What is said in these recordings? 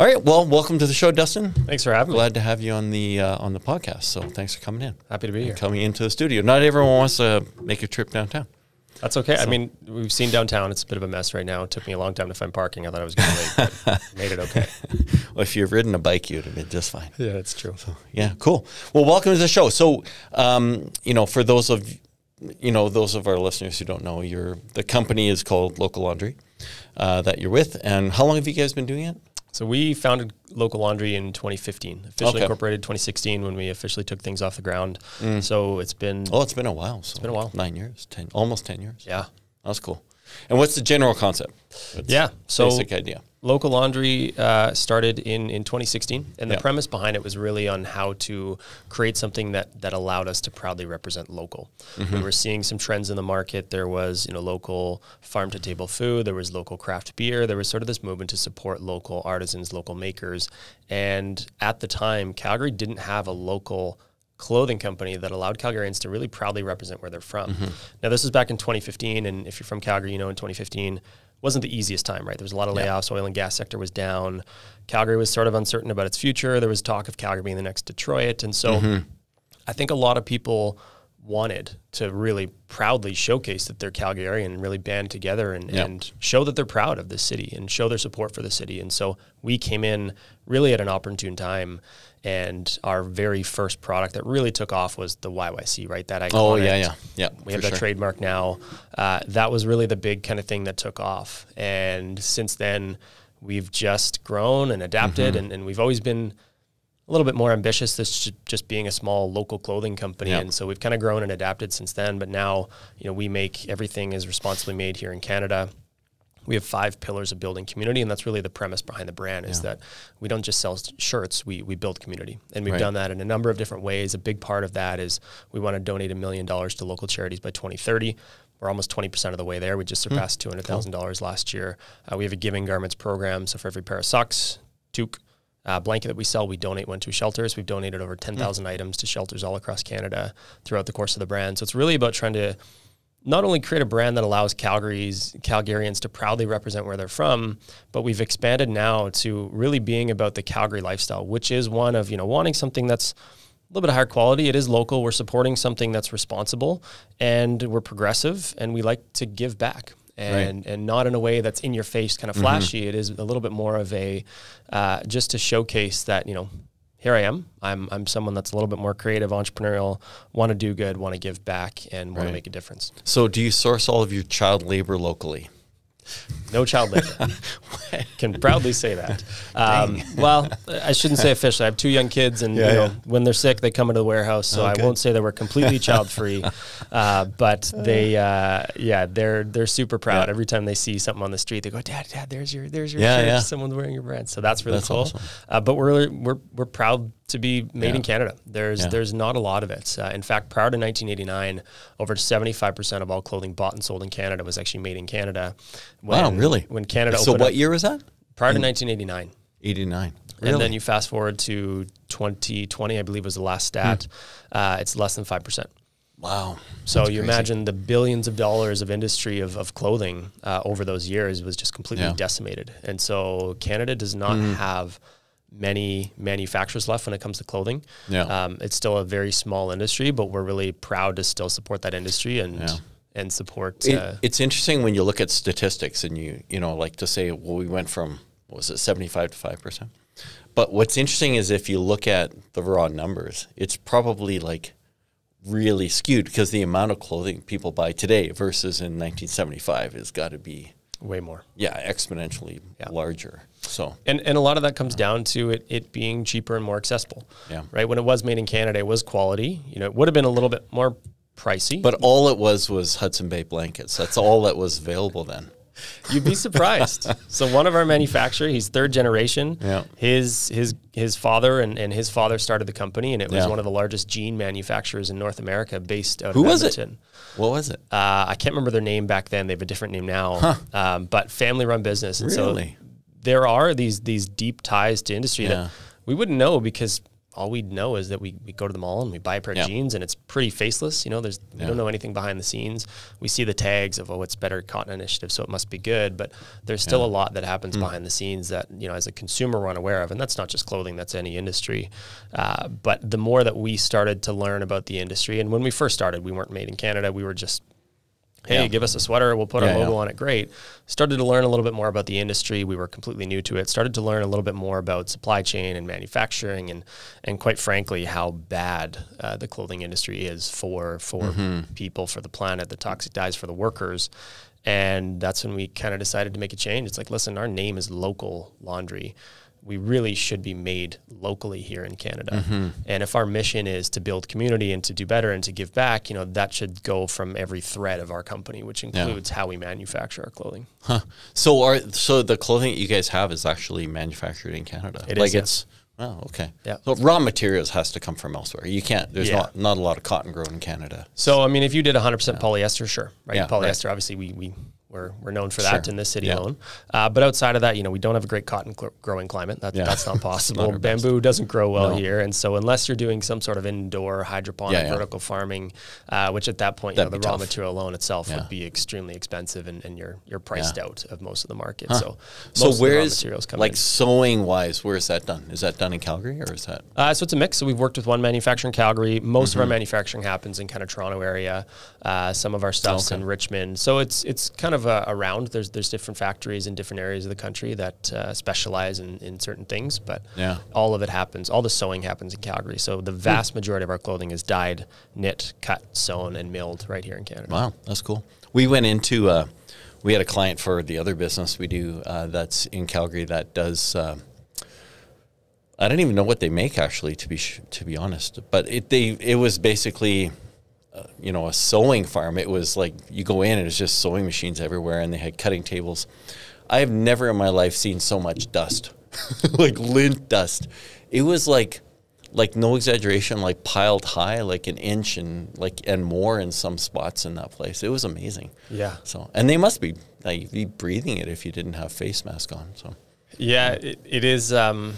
All right. Well, welcome to the show, Dustin. Thanks for having me. Glad to have you on the uh, on the podcast. So thanks for coming in. Happy to be here. Coming into the studio. Not everyone wants to make a trip downtown. That's okay. I mean, we've seen downtown. It's a bit of a mess right now. It took me a long time to find parking. I thought I was going to wait, but made it okay. Well, if you've ridden a bike, you'd have been just fine. Yeah, that's true. Yeah, cool. Well, welcome to the show. So, um, you know, for those of you know those of our listeners who don't know, your the company is called Local Laundry uh, that you're with, and how long have you guys been doing it? So we founded Local Laundry in 2015. Officially Okay. incorporated 2016 when we officially took things off the ground. Mm. So it's been Oh, it's been a while. So it's been a while. Nine years, ten, almost ten years. yeah, That's cool. And what's the general concept? Yeah. So basic idea. Local Laundry uh, started in, in 2016, and the premise behind it was really on how to create something that that allowed us to proudly represent local. Mm-hmm. We were seeing some trends in the market. There was you know local farm to table food. There was local craft beer. There was sort of this movement to support local artisans, local makers, and at the time, Calgary didn't have a local clothing company that allowed Calgarians to really proudly represent where they're from. Mm-hmm. Now, this was back in 2015, and if you're from Calgary, you know in 2015 wasn't the easiest time, right? There was a lot of layoffs. Oil and gas sector was down. Calgary was sort of uncertain about its future. There was talk of Calgary being the next Detroit, and so Mm-hmm. I think a lot of people wanted to really proudly showcase that they're Calgarian and really band together and, Yeah. and show that they're proud of the city and show their support for the city. And so we came in really at an opportune time. And our very first product that really took off was the YYC, right? That iconic. Oh yeah, yeah, yeah. We have that sure. trademark now. Uh, that was really the big kind of thing that took off. And since then, we've just grown and adapted, Mm-hmm. and, and we've always been a little bit more ambitious. This just being a small local clothing company, Yeah. and so we've kind of grown and adapted since then. But now, you know, we make everything is responsibly made here in Canada. We have five pillars of building community, and that's really the premise behind the brand. Is that we don't just sell shirts; we we build community, and we've Right. done that in a number of different ways. A big part of that is we want to donate a million dollars to local charities by 2030. We're almost 20% of the way there. We just surpassed $200,000 last year. Uh, we have a giving garments program. So for every pair of socks, toque, uh, blanket that we sell, we donate one to shelters. We've donated over 10,000 items to shelters all across Canada throughout the course of the brand. So it's really about trying to not only create a brand that allows Calgary's Calgarians to proudly represent where they're from, but we've expanded now to really being about the Calgary lifestyle, which is one of you know wanting something that's a little bit higher quality. It is local. We're supporting something that's responsible, and we're progressive, and we like to give back. And, and not in a way that's in your face, kind of flashy. It is a little bit more of a uh, just to showcase that you know here I am. I'm I'm someone that's a little bit more creative, entrepreneurial, want to do good, want to give back, and want Right. to make a difference. So, do you source all of your child labor locally? No child labor. Can proudly say that. Um, well, I shouldn't say officially. I have two young kids, and Yeah, you know, yeah. when they're sick, they come into the warehouse. So Okay. I won't say that we're completely child free, uh, but they, uh, yeah, they're they're super proud. Yeah. Every time they see something on the street, they go, "Dad, Dad, there's your there's your shirt. Someone's wearing your brand." So that's really That's cool. awesome. Uh, but we're we're we're proud to be made Yeah. in Canada. There's Yeah. there's not a lot of it. Uh, in fact, prior to 1989, over 75 percent of all clothing bought and sold in Canada was actually made in Canada. Wow, really? When Canada So, what up, year was that? prior to 1989. Eighty nine. And then you fast forward to 2020, I believe was the last stat. Hmm. Uh, it's less than 5%. wow. So That's you crazy. imagine the billions of dollars of industry of, of clothing uh, over those years was just completely Yeah. Hmm. decimated. And so Canada does not have many manufacturers left when it comes to clothing. Yeah. Um, it's still a very small industry, but we're really proud to still support that industry and Yeah. and support. It, uh, it's interesting when you look at statistics and you you know like to say well we went from what was it seventy five to five percent, but what's interesting is if you look at the raw numbers, it's probably like really skewed because the amount of clothing people buy today versus in nineteen seventy five has got to be way more. yeah exponentially Yeah. larger. So And, and a lot of that comes down to it, it being cheaper and more accessible. Yeah. Right. When it was made in Canada, it was quality. You know, it would have been a little bit more pricey. But all it was was Hudson Bay blankets. That's all that was available then. You'd be surprised. so one of our manufacturer, he's third generation. Yeah. His his his father and, and his father started the company, and it was Yeah. one of the largest jean manufacturers in North America, based out Who of was it? What was it? Uh, I can't remember their name back then. They have a different name now. Um, but family run business. And Really? So there are these these deep ties to industry Yeah. that we wouldn't know because all we know is that we, we go to the mall and we buy a pair Yeah. of jeans and it's pretty faceless. You know, there's we Yeah. don't know anything behind the scenes. We see the tags of oh, it's better cotton initiative, so it must be good. But there's still a lot that happens Mm. behind the scenes that you know, as a consumer, we're unaware of, and that's not just clothing; that's any industry. Uh, but the more that we started to learn about the industry, and when we first started, we weren't made in Canada. We were just hey, Yeah. give us a sweater, we'll put Yeah, our logo yeah. on it. Great. Started to learn a little bit more about the industry. We were completely new to it. Started to learn a little bit more about supply chain and manufacturing, and and quite frankly, how bad uh, the clothing industry is for for Mm-hmm. people, for the planet, the toxic dyes for the workers. And that's when we kind of decided to make a change. It's like, listen, our name is local laundry. We really should be made locally here in Canada. Mm-hmm. And if our mission is to build community and to do better and to give back, you know, that should go from every thread of our company, which includes how we manufacture our clothing. Huh. So are so the clothing that you guys have is actually manufactured in Canada. It like is, yeah. it's oh okay. Yeah. So raw materials has to come from elsewhere. You can't. There's Yeah. not not a lot of cotton grown in Canada. So, I mean, if you did 100% polyester, sure, right? Yeah, right. polyester, obviously, we, we, we're, we're known for that Sure. in this city Yeah. alone. Uh, but outside of that, you know, we don't have a great cotton cl- growing climate. That, Yeah. That's not Not possible. best. Bamboo doesn't grow well No. here. And so, unless you're doing some sort of indoor hydroponic Yeah, vertical farming, uh, which at that point, you know, the raw tough. material alone itself would be extremely expensive and, and you're, you're priced out of most of the market. So, So the where is like in. sewing wise? Where is that done? Is that done in Calgary or is that? Uh, so it's a mix. So we've worked with one manufacturer in Calgary. Most Mm-hmm. of our manufacturing happens in kind of Toronto area. Uh, some of our stuff's Okay. in Richmond. So it's it's kind of uh, around. There's there's different factories in different areas of the country that uh, specialize in, in certain things, but Yeah. all of it happens. All the sewing happens in Calgary. So the vast majority of our clothing is dyed, knit, cut, sewn, and milled right here in Canada. Wow, that's cool. We went into uh, we had a client for the other business we do uh, that's in Calgary that does. Uh, I don't even know what they make actually, to be sh- to be honest. But it they it was basically, you know, a sewing farm. It was like you go in and it's just sewing machines everywhere, and they had cutting tables. I have never in my life seen so much dust, like lint dust. It was like, like no exaggeration, like piled high, like an inch and like and more in some spots in that place. It was amazing. Yeah. So and they must be like be breathing it if you didn't have face mask on. So Yeah, it, it is. Um,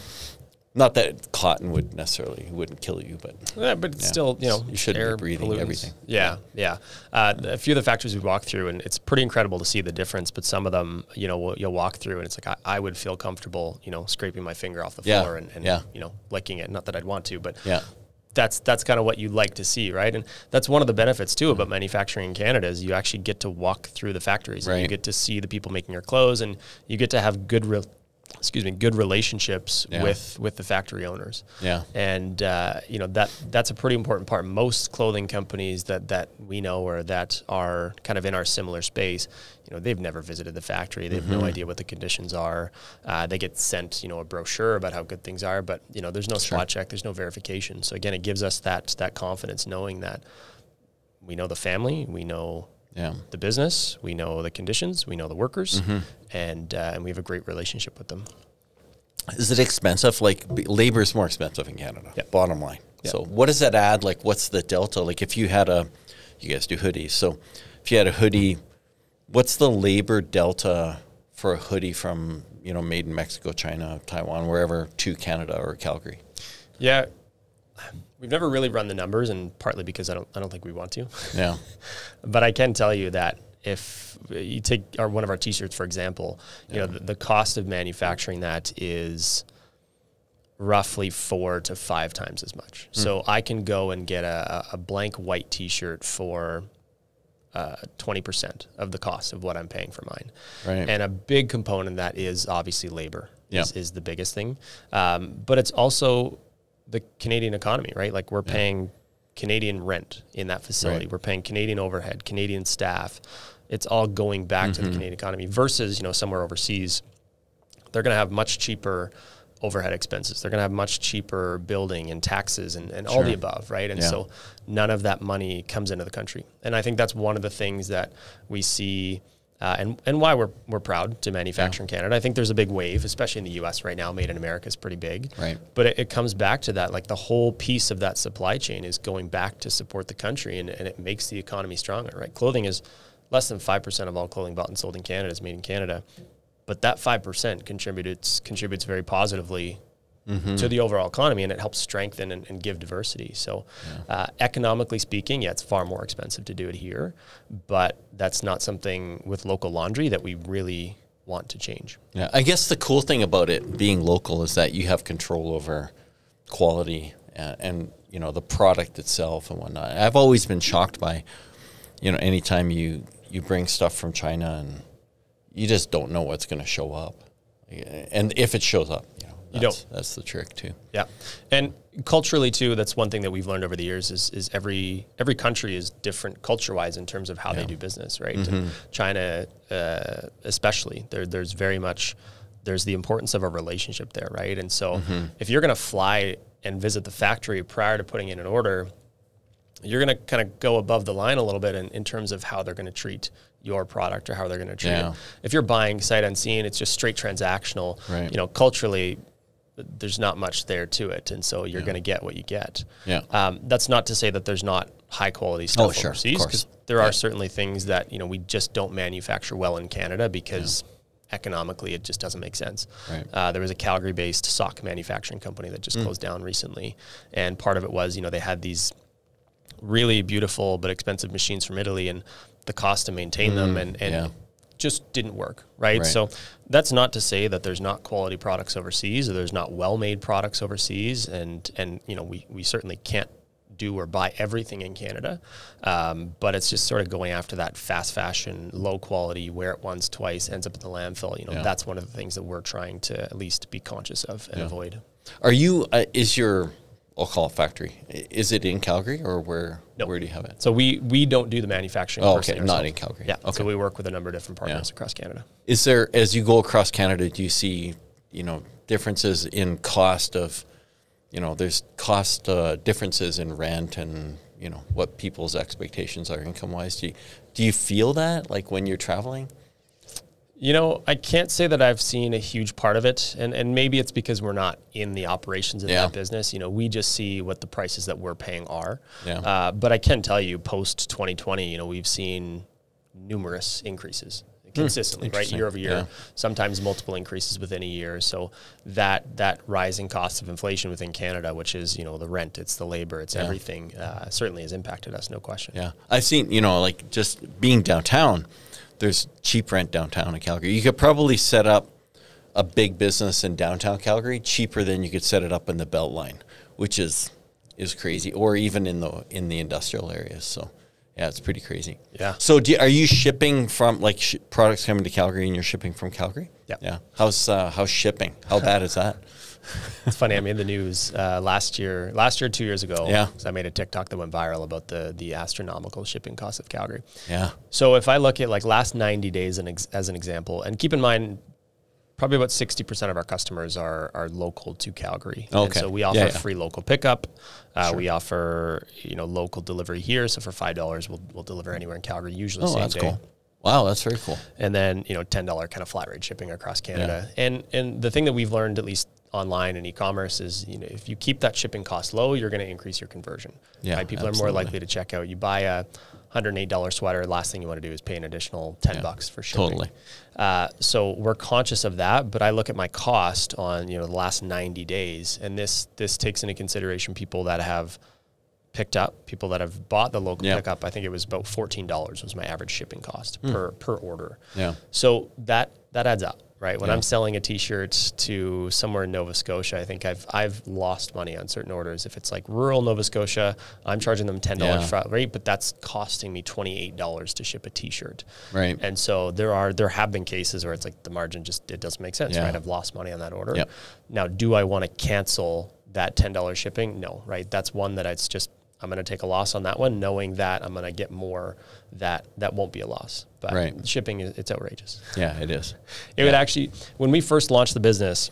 not that cotton would necessarily wouldn't kill you, but Yeah, but it's Yeah. still, you know, You shouldn't be air breathing pollutants. everything. Yeah, yeah. Uh, a few of the factories we walk through, and it's pretty incredible to see the difference. But some of them, you know, you'll walk through, and it's like I, I would feel comfortable, you know, scraping my finger off the Yeah, floor and, and yeah. you know, licking it. Not that I'd want to, but yeah. that's that's kind of what you'd like to see, right? And that's one of the benefits too about manufacturing in Canada is you actually get to walk through the factories and you get to see the people making your clothes, and you get to have good, re- excuse me, good relationships Yeah. with with the factory owners. Yeah. and uh, you know that that's a pretty important part. Most clothing companies that that we know or that are kind of in our similar space, you know, they've never visited the factory. They have Mm-hmm. no idea what the conditions are. Uh, they get sent, you know, a brochure about how good things are, but you know, there's no spot check, there's no verification. So again, it gives us that that confidence knowing that we know the family, we know Yeah. the business, we know the conditions, we know the workers, Mm-hmm. and uh, and we have a great relationship with them. Is it expensive? Like labor is more expensive in Canada. Yeah. Bottom line. Yeah. So what does that add? Like what's the delta? Like if you had a, you guys do hoodies. So if you had a hoodie, what's the labor delta for a hoodie from you know made in Mexico, China, Taiwan, wherever to Canada or Calgary? Yeah. We've never really run the numbers, and partly because I don't, I don't think we want to. Yeah. But I can tell you that if you take our, one of our T-shirts, for example, you know the, the cost of manufacturing that is roughly four to five times as much. Hmm. So I can go and get a, a blank white T-shirt for uh, twenty percent of the cost of what I'm paying for mine. Right. And a big component of that is obviously labor. Yeah. Is, is the biggest thing, um, but it's also the Canadian economy, right? Like we're paying Canadian rent in that facility. Right. We're paying Canadian overhead, Canadian staff. It's all going back to the mm-hmm. Canadian economy versus, you know, somewhere overseas, they're going to have much cheaper overhead expenses. They're going to have much cheaper building and taxes and, and all the above, right? And Yeah. so none of that money comes into the country. And I think that's one of the things that we see uh, and, and why we're, we're proud to manufacture in Canada. I think there's a big wave, especially in the US right now. Made in America is pretty big. Right. But it, it comes back to that. Like the whole piece of that supply chain is going back to support the country and, and it makes the economy stronger, right? Clothing is less than 5% of all clothing bought and sold in Canada is made in Canada. But that 5% contributes, contributes very positively to the overall economy and it helps strengthen and, and give diversity. So, uh, economically speaking, yeah, it's far more expensive to do it here, but that's not something with local laundry that we really want to change. Yeah, I guess the cool thing about it being local is that you have control over quality and, and you know the product itself and whatnot. I've always been shocked by, you know, anytime you you bring stuff from China and you just don't know what's going to show up, and if it shows up, you know, You that's, don't. That's the trick too. Yeah, and culturally too, that's one thing that we've learned over the years is is every every country is different culture wise in terms of how they do business, right? And China, uh, especially, there there's very much there's the importance of a relationship there, right? And so if you're going to fly and visit the factory prior to putting in an order, you're going to kind of go above the line a little bit in, in terms of how they're going to treat your product or how they're going to treat Yeah. it. If you're buying sight unseen, it's just straight transactional. Right. You know, culturally, there's not much there to it, and so you're going to get what you get. Yeah. Um, that's not to say that there's not high quality stuff Oh, sure, overseas, because there Yeah. are certainly things that you know we just don't manufacture well in Canada because. Economically, it just doesn't make sense. Right. Uh, there was a Calgary-based sock manufacturing company that Mm. just closed down recently, and part of it was, you know, they had these really beautiful but expensive machines from Italy, and the cost to maintain them and, and yeah. Just didn't work, right? Right. So that's not to say that there's not quality products overseas or there's not well-made products overseas, and and you know we we certainly can't do or buy everything in Canada, um, but it's just sort of going after that fast fashion, low quality, wear it once, twice, ends up in the landfill. You know, Yeah. that's one of the things that we're trying to at least be conscious of and avoid. Are you? Uh, is your? I'll call it factory. Is it in Calgary or where? No. Where do you have it? So we we don't do the manufacturing. Oh, okay, not in Calgary. Yeah. Okay. So we work with a number of different partners Yeah. across Canada. Is there, as you go across Canada, do you see, you know, differences in cost of, you know, there's cost uh, differences in rent and, you know, what people's expectations are income wise? Do you, do you feel that like when you're traveling? You know, I can't say that I've seen a huge part of it, and and maybe it's because we're not in the operations of Yeah. that business. You know, we just see what the prices that we're paying are. Yeah. Uh, but I can tell you, post 2020, you know, we've seen numerous increases consistently, right, Hmm. Year over year. Yeah. Sometimes multiple increases within a year. So that that rising cost of inflation within Canada, which is you know the rent, it's the labor, it's everything, uh, certainly has impacted us, no question. Yeah. I've seen, you know, like just being downtown, there's cheap rent downtown in Calgary. You could probably set up a big business in downtown Calgary cheaper than you could set it up in the Beltline, which is is crazy, or even in the in the industrial areas. So, yeah, it's pretty crazy. Yeah. So, do, are you shipping from like sh- products coming to Calgary, and you're shipping from Calgary? Yeah. Yeah. How's uh, how's shipping? How bad is that? It's funny. I made the news uh, last year, last year, two years ago. Yeah. I made a TikTok that went viral about the the astronomical shipping costs of Calgary. Yeah. So if I look at like last 90 days as an example, and keep in mind, probably about 60% of our customers are are local to Calgary. And Okay. so we offer Yeah, yeah. free local pickup. Uh, We offer you know local delivery here. So for five dollars, we'll we'll deliver anywhere in Calgary, usually Oh, same that's day cool. Wow, that's very cool. and then you know ten dollar kind of flat rate shipping across Canada. And and the thing that we've learned at least online and e-commerce is you know if you keep that shipping cost low, you're going to increase your conversion. Yeah, right? people are more likely to check out. You buy a hundred eight dollar sweater, last thing you want to do is pay an additional ten bucks for shipping. Totally. Uh, so we're conscious of that, but I look at my cost on you know the last ninety days, and this this takes into consideration people that have picked up, people that have bought the local Yeah. pickup. I think it was about fourteen dollars was my average shipping cost per per order. Yeah. So that that adds up, right? When Yeah. I'm selling a T-shirt to somewhere in Nova Scotia, I think I've I've lost money on certain orders. If it's like rural Nova Scotia, I'm charging them ten dollars Yeah. flat rate, but that's costing me twenty eight dollars to ship a T-shirt. Right. And so there are there have been cases where it's like the margin just it doesn't make sense, Yeah. right? I've lost money on that order. Yep. Now, do I want to cancel that ten dollars shipping? No, right? That's one that it's just I'm going to take a loss on that one, knowing that I'm going to get more that that won't be a loss. But Right. shipping it's outrageous. Yeah, it is. It would actually when we first launched the business,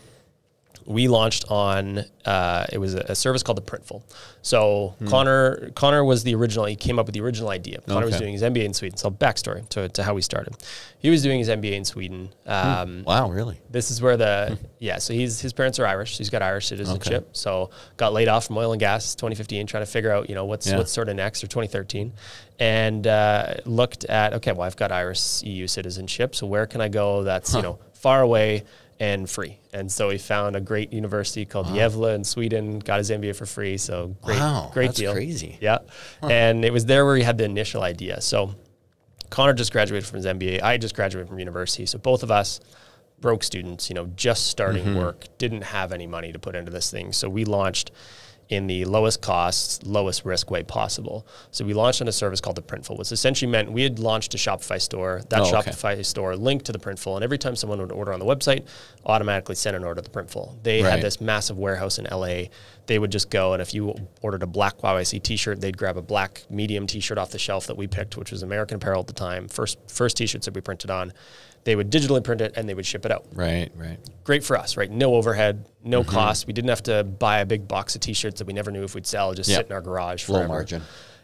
we launched on uh, it was a, a service called the Printful. So Connor Connor was the original. He came up with the original idea. Connor was doing his MBA in Sweden. So backstory to, to how we started. He was doing his MBA in Sweden. Um, Wow, really? this is where the yeah. So he's his parents are Irish. So he's got Irish citizenship. So got laid off from oil and gas 2015, trying to figure out you know what's Yeah. what's sort of next or 2013, and uh, looked at okay, well I've got Irish EU citizenship. So where can I go that's you know far away and free. And so he found a great university called Gävle in Sweden, got his MBA for free. So great, Wow, great that's deal. crazy. Yeah. And it was there where he had the initial idea. So Connor just graduated from his MBA. I just graduated from university. So both of us broke students, you know, just starting Mm-hmm. work, didn't have any money to put into this thing. So we launched in the lowest cost, lowest risk way possible. So we launched on a service called the Printful, which essentially meant we had launched a Shopify store. That Oh, okay. Shopify store linked to the Printful, and every time someone would order on the website, automatically send an order to the Printful. They Right. had this massive warehouse in LA. They would just go, and if you ordered a black YYC T-shirt, they'd grab a black medium T-shirt off the shelf that we picked, which was American Apparel at the time. First, first T-shirts that we printed on. They would digitally print it and they would ship it out Right, right. great for us, right? No overhead, no Mm-hmm. cost. We didn't have to buy a big box of t-shirts that we never knew if we'd sell, just Yeah. sit in our garage for Low margin.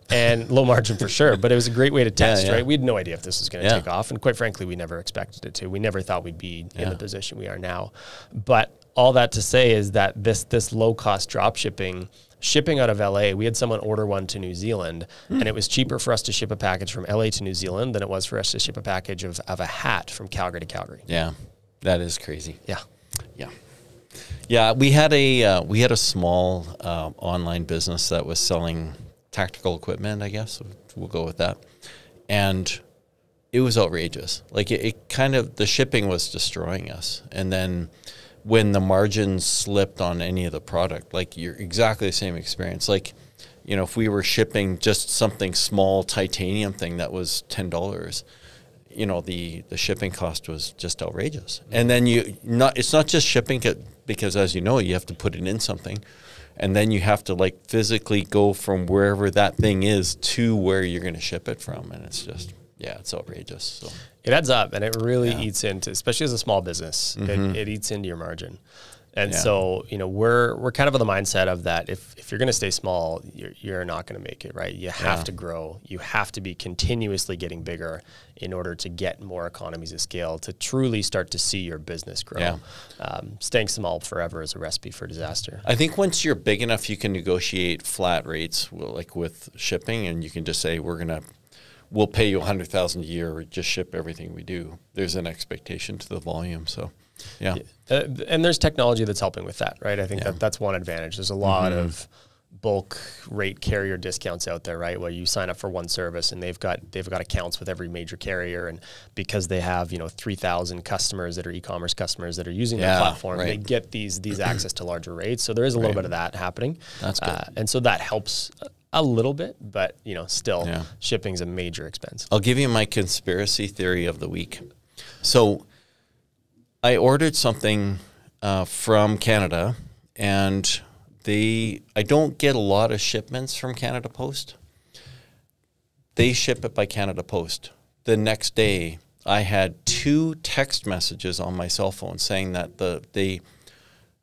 And low margin for sure, but it was a great way to test, yeah. right? We had no idea if this was going to Yeah. take off. And quite frankly, we never expected it to. We never thought we'd be in the position we are now. But all that to say is that this this low cost drop shipping, shipping out of LA, we had someone order one to New Zealand, Hmm. and it was cheaper for us to ship a package from LA to New Zealand than it was for us to ship a package of, of a hat from Calgary to Calgary. Yeah, that is crazy. Yeah. Yeah, yeah. We had a uh, we had a small uh, online business that was selling tactical equipment. I guess we'll go with that, and it was outrageous. Like it, it kind of the shipping was destroying us, and then when the margins slipped on any of the product, like you're exactly the same experience. Like you know, if we were shipping just something small titanium thing that was ten dollars you know the the shipping cost was just outrageous. And then you not it's not just shipping it because as you know you have to put it in something. And then you have to like physically go from wherever that thing is to where you're going to ship it from. And it's just yeah it's outrageous so It adds up and it really Yeah. Mm-hmm. eats into, especially as a small business, it, it eats into your margin. And Yeah. so, you know, we're we're kind of of the mindset of that if, if you're going to stay small, you're, you're not going to make it, right? You have Yeah. to grow. You have to be continuously getting bigger in order to get more economies of scale to truly start to see your business grow. Um, staying small forever is a recipe for disaster. I think once you're big enough, you can negotiate flat rates, like with shipping, and you can just say we're gonna, we'll pay you a hundred thousand a year, or just ship everything we do. There's an expectation to the volume, so yeah, Uh, and there's technology that's helping with that, right? I think Yeah. that that's one advantage. There's a lot Mm-hmm. of bulk rate carrier discounts out there, right? Where you sign up for one service and they've got they've got accounts with every major carrier, and because they have you know three thousand customers that are e-commerce customers that are using Yeah, their platform, they get these these access to larger rates. So there is a little Right. bit of that happening. That's good. Uh, and so that helps a- little bit, but you know still Yeah. shipping's a major expense. I'll give you my conspiracy theory of the week. So, I ordered something uh, from Canada, and they I don't get a lot of shipments from Canada Post. They ship it by Canada Post. The next day, I had two text messages on my cell phone saying that the they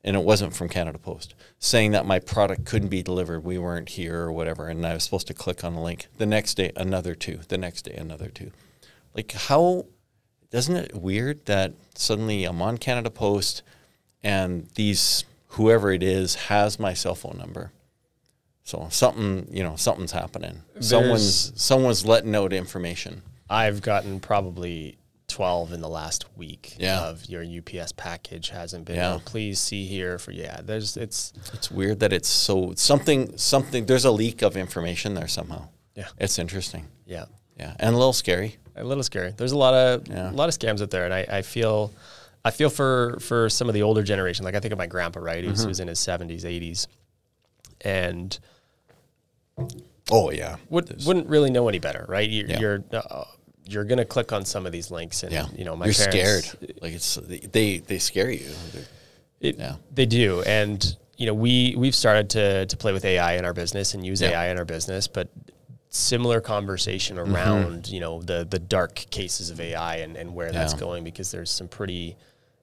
and it wasn't from Canada Post, saying that my product couldn't be delivered. We weren't here or whatever. And I was supposed to click on a link. The next day, another two. The next day, another two. Like, how doesn't it weird that suddenly I'm on Canada Post and these, whoever it is, has my cell phone number? So something, you know, something's happening. Someone's someone's letting out information. I've gotten probably 12 in the last week Yeah. of your UPS package hasn't been. Yeah. Oh, please see here for yeah. There's it's It's weird that it's so something something. There's a leak of information there somehow. Yeah. it's interesting. yeah, Yeah, and a little scary. a little scary. There's a lot of Yeah. a lot of scams out there, and I, I feel I feel for for some of the older generation. Like I think of my grandpa, right, who's, Mm-hmm. who's in his 70s, 80s, and Oh yeah, would, wouldn't really know any better, right? You're Yeah. you're, uh, you're gonna click on some of these links, and yeah. you know my you're parents, scared. Like it's they they scare you. It, Yeah. They do, and you know we we've started to to play with AI in our business and use Yeah. AI in our business, but similar conversation Mm-hmm. around you know the the dark cases of AI and, and where that's going because there's some pretty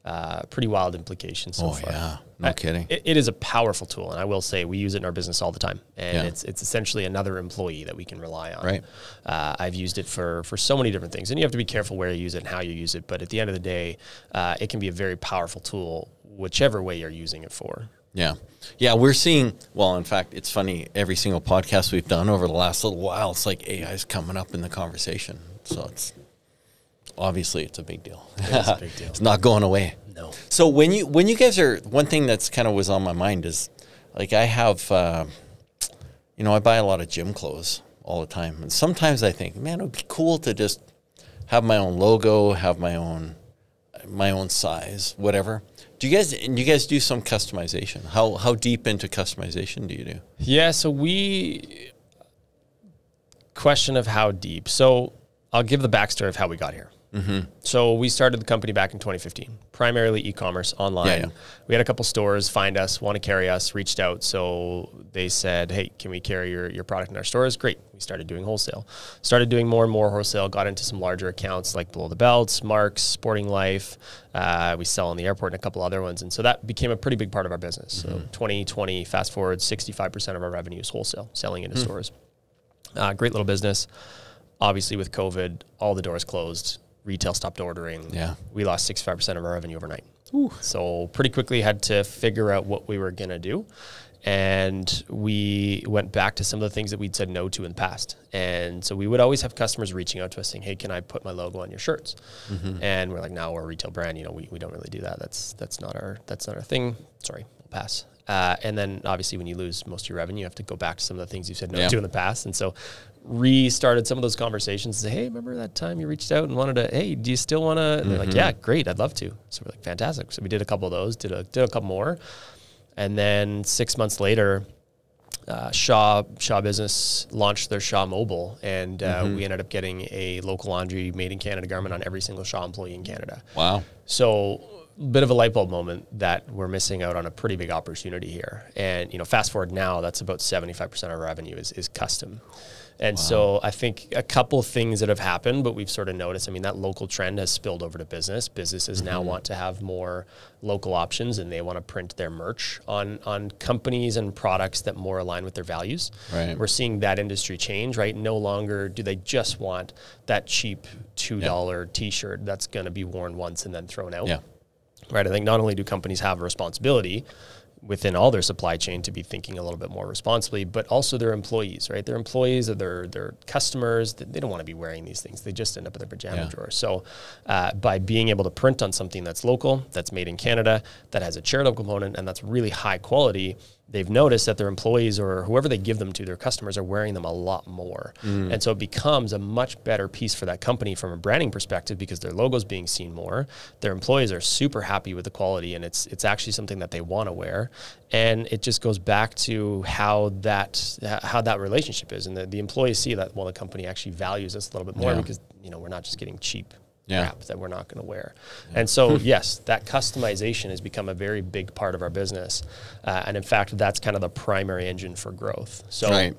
uh, pretty wild implications so Oh far. yeah, no Uh, kidding. It, it is a powerful tool, and I will say we use it in our business all the time, and Yeah. it's it's essentially another employee that we can rely on. Right. Uh, I've used it for for so many different things, and you have to be careful where you use it and how you use it. But at the end of the day, uh, it can be a very powerful tool, whichever way you're using it for. Yeah. Yeah, we're seeing, well, in fact, it's funny. Every single podcast we've done over the last little while, it's like AI's coming up in the conversation. So it's obviously it's a big deal. is a big deal. it's not going away. No. So when you when you guys are one thing that's kind of was on my mind is like I have uh, you know I buy a lot of gym clothes all the time and sometimes I think man it would be cool to just have my own logo have my own my own size whatever do you guys and you guys do some customization how how deep into customization do you do Yeah, so we question of how deep. So I'll give the backstory of how we got here. Mm-hmm. So we started the company back in 2015, primarily e-commerce online. Yeah, yeah. We had a couple stores find us, want to carry us, reached out. So they said, "Hey, can we carry your, your product in our stores?" Great. We started doing wholesale. Started doing more and more wholesale. Got into some larger accounts like Below the Belts, Marks, Sporting Life. Uh, we sell in the airport and a couple other ones, and so that became a pretty big part of our business. So 2020, fast forward, 65% of our revenue is wholesale, selling into stores. Uh, great little business. Obviously, with COVID, all the doors closed. Retail stopped ordering. Yeah. We lost 65% of our revenue overnight. Ooh. So, pretty quickly had to figure out what we were going to do. And we went back to some of the things that we'd said no to in the past. And so we would always have customers reaching out to us saying, Hey, can I put my logo on your shirts? And we're like, no, we're a retail brand. You know, we, we don't really do that. That's, that's not our, that's not our thing. Sorry, we'll pass. Uh, and then obviously when you lose most of your revenue, you have to go back to some of the things you've said no Yeah. to in the past. And so restarted some of those conversations and say, Hey, remember that time you reached out and wanted to, Hey, do you still want to? And they're like, yeah, great. I'd love to. So we're like, fantastic. So we did a couple of those, did a, did a couple more. And then six months later, uh, Shaw Shaw Business launched their Shaw Mobile, and uh, we ended up getting a local laundry made in Canada garment on every single Shaw employee in Canada. wow So, bit of a light bulb moment that we're missing out on a pretty big opportunity here. And you know, fast forward now, that's about seventy five percent of our revenue is is custom. And so I think a couple things that have happened, but we've sort of noticed. I mean, that local trend has spilled over to business. Businesses now mm-hmm. want to have more local options, and they want to print their merch on on companies and products that more align with their values. Right. We're seeing that industry change. Right. No longer do they just want that cheap two dollar T-shirt that's going to be worn once and then thrown out yeah right? I think not only do companies have a responsibility within all their supply chain to be thinking a little bit more responsibly, but also their employees, right? Their employees or their their customers, they don't want to be wearing these things. They just end up in their pajama Yeah. drawer. So, uh, by being able to print on something that's local, that's made in Canada, that has a charitable component, and that's really high quality, they've noticed that their employees or whoever they give them to, their customers, are wearing them a lot more. Mm. And so it becomes a much better piece for that company from a branding perspective because their logo's being seen more. Their employees are super happy with the quality and it's it's actually something that they want to wear. And it just goes back to how that how that relationship is. And the, the employees see that well the company actually values us a little bit more Yeah. because you know we're not just getting cheap Yeah. crap that we're not going to wear. And so, yes, that customization has become a very big part of our business. Uh, and in fact, that's kind of the primary engine for growth. So, right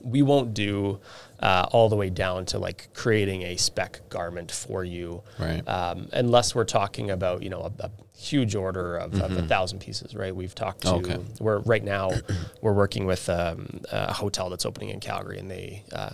we won't do uh, all the way down to like creating a spec garment for you, Right. Um, unless we're talking about you know a, a huge order of, of a thousand pieces, right? We've talked to Okay. we're right now we're working with um, a hotel that's opening in Calgary, and they. Uh,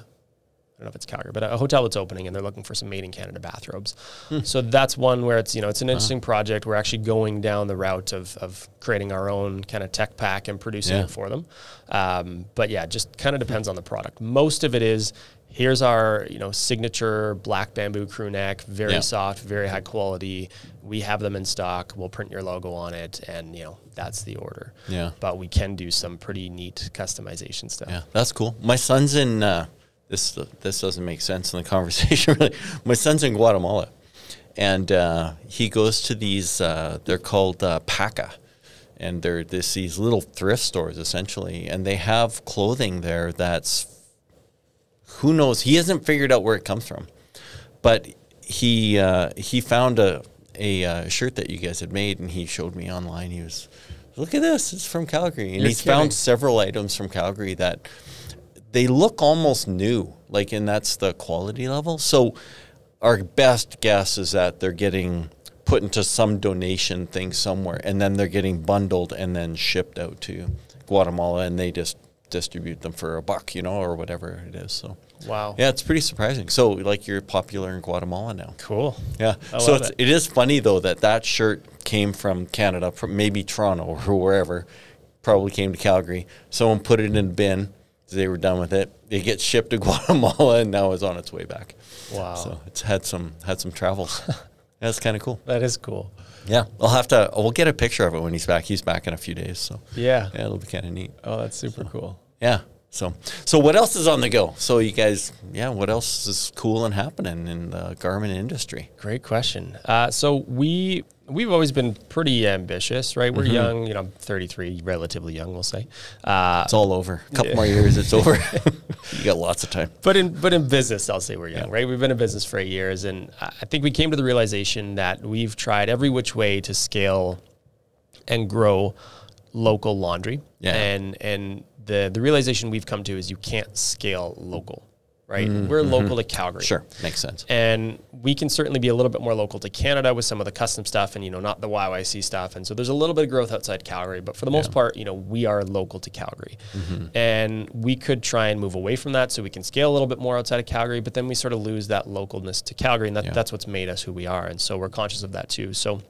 don't know if it's Calgary, but a hotel that's opening and they're looking for some made in Canada bathrobes. So that's one where it's, you know, it's an interesting project. We're actually going down the route of, of creating our own kind of tech pack and producing Yeah. it for them. Um, but yeah, just kind of depends on the product. Most of it is here's our, you know, signature black bamboo crew neck, very Yeah. soft, very high quality. We have them in stock. We'll print your logo on it and, you know, that's the order. Yeah. But we can do some pretty neat customization stuff. Yeah, that's cool. My son's in uh, this. This doesn't make sense in the conversation. Really, my son's in Guatemala, and uh, he goes to these. Uh, they're called uh, Paca, and they're this these little thrift stores essentially, and they have clothing there that's who knows. He hasn't figured out where it comes from, but he uh, he found a a uh, shirt that you guys had made, and he showed me online. He was, look at this, it's from Calgary, and You're he's kidding. found several items from Calgary that they look almost new, like, and that's the quality level. So, our best guess is that they're getting put into some donation thing somewhere, and then they're getting bundled and then shipped out to Guatemala, and they just distribute them for a buck, you know, or whatever it is. So, Wow. yeah, it's pretty surprising. So, like, you're popular in Guatemala now. Cool. Yeah. I so it's, it. it is funny though that that shirt came from Canada, from maybe Toronto or wherever. Probably came to Calgary. Someone put it in a bin. They were done with it. It gets shipped to Guatemala and now is on its way back. Wow. So it's had some had some travels. That's kind of cool. That is cool. Yeah, I'll have to. We'll get a picture of it when he's back. He's back in a few days, so Yeah. yeah, it'll be kind of neat. Oh, that's super cool. Yeah. So, so what else is on the go? So you guys, yeah, what else is cool and happening in the garment industry? Great question. Uh, so we we've always been pretty ambitious, right? We're young, you know, I'm 33, relatively young, we'll say. Uh, It's all over. A couple more years, it's over. you got lots of time. but in but in business, I'll say we're young, right? We've been in business for eight years, and I I think we came to the realization that we've tried every which way to scale and grow local laundry. Yeah. And and the the realization we've come to is you can't scale local, right? Mm-hmm. We're mm-hmm. local to Calgary. Sure, makes sense. and we can certainly be a little bit more local to Canada with some of the custom stuff and you know not the YYC stuff. And so there's a little bit of growth outside Calgary but for the most part you know we are local to Calgary. Mm-hmm. And we could try and move away from that so we can scale a little bit more outside of Calgary but then we sort of lose that localness to Calgary and that, Yeah. that's what's made us who we are. And so we're conscious of that too. So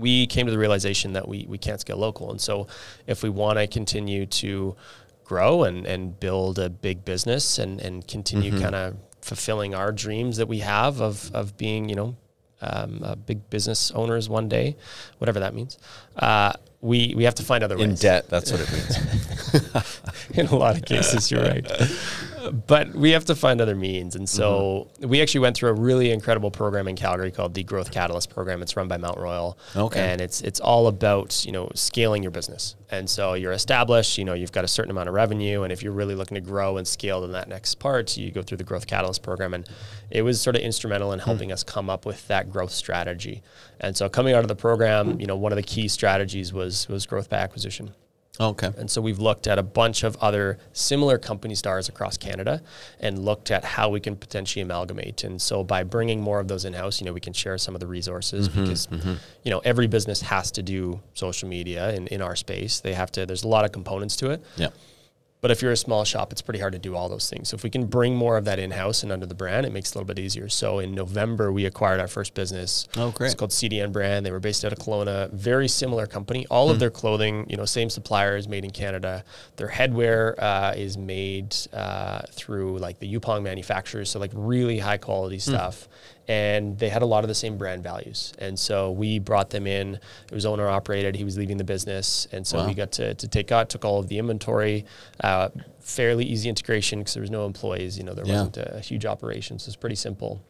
we came to the realization that we, we can't scale local. And so if we want to continue to grow and, and build a big business and, and continue kind of fulfilling our dreams that we have of, of being, you know, um, big business owners one day, whatever that means, uh, we, we have to find other ways. In debt, that's what it means. in a lot of cases, you're right. But we have to find other means. And so mm-hmm. we actually went through a really incredible program in Calgary called the Growth Catalyst program. It's run by Mount Royal. Okay. And it's it's all about, you know, scaling your business. And so you're established, you know, you've got a certain amount of revenue. And if you're really looking to grow and scale in that next part, you go through the Growth Catalyst program. And it was sort of instrumental in hmm. helping us come up with that growth strategy. And so coming out of the program, you know, one of the key strategies was was growth by acquisition. Okay. And so we've looked at a bunch of other similar company stars across Canada and looked at how we can potentially amalgamate. And so by bringing more of those in house, you know, we can share some of the resources mm-hmm, because, mm-hmm. you know, every business has to do social media in, in our space. They have to, there's a lot of components to it. Yeah. But if you're a small shop, it's pretty hard to do all those things. So if we can bring more of that in house and under the brand, it makes it a little bit easier. So in November, we acquired our first business. Oh, great. It's called CDN Brand. They were based out of Kelowna. Very similar company. All of their clothing, you know, same suppliers, made in Canada. Their headwear uh, is made uh, through like the Yupoong manufacturers. So like really high quality stuff. And they had a lot of the same brand values. And so we brought them in. It was owner operated. He was leaving the business. And so Wow. we got to, to take out, took all of the inventory, uh, fairly easy integration because there was no employees. You know, there Yeah. wasn't a, a huge operation. So it's pretty simple.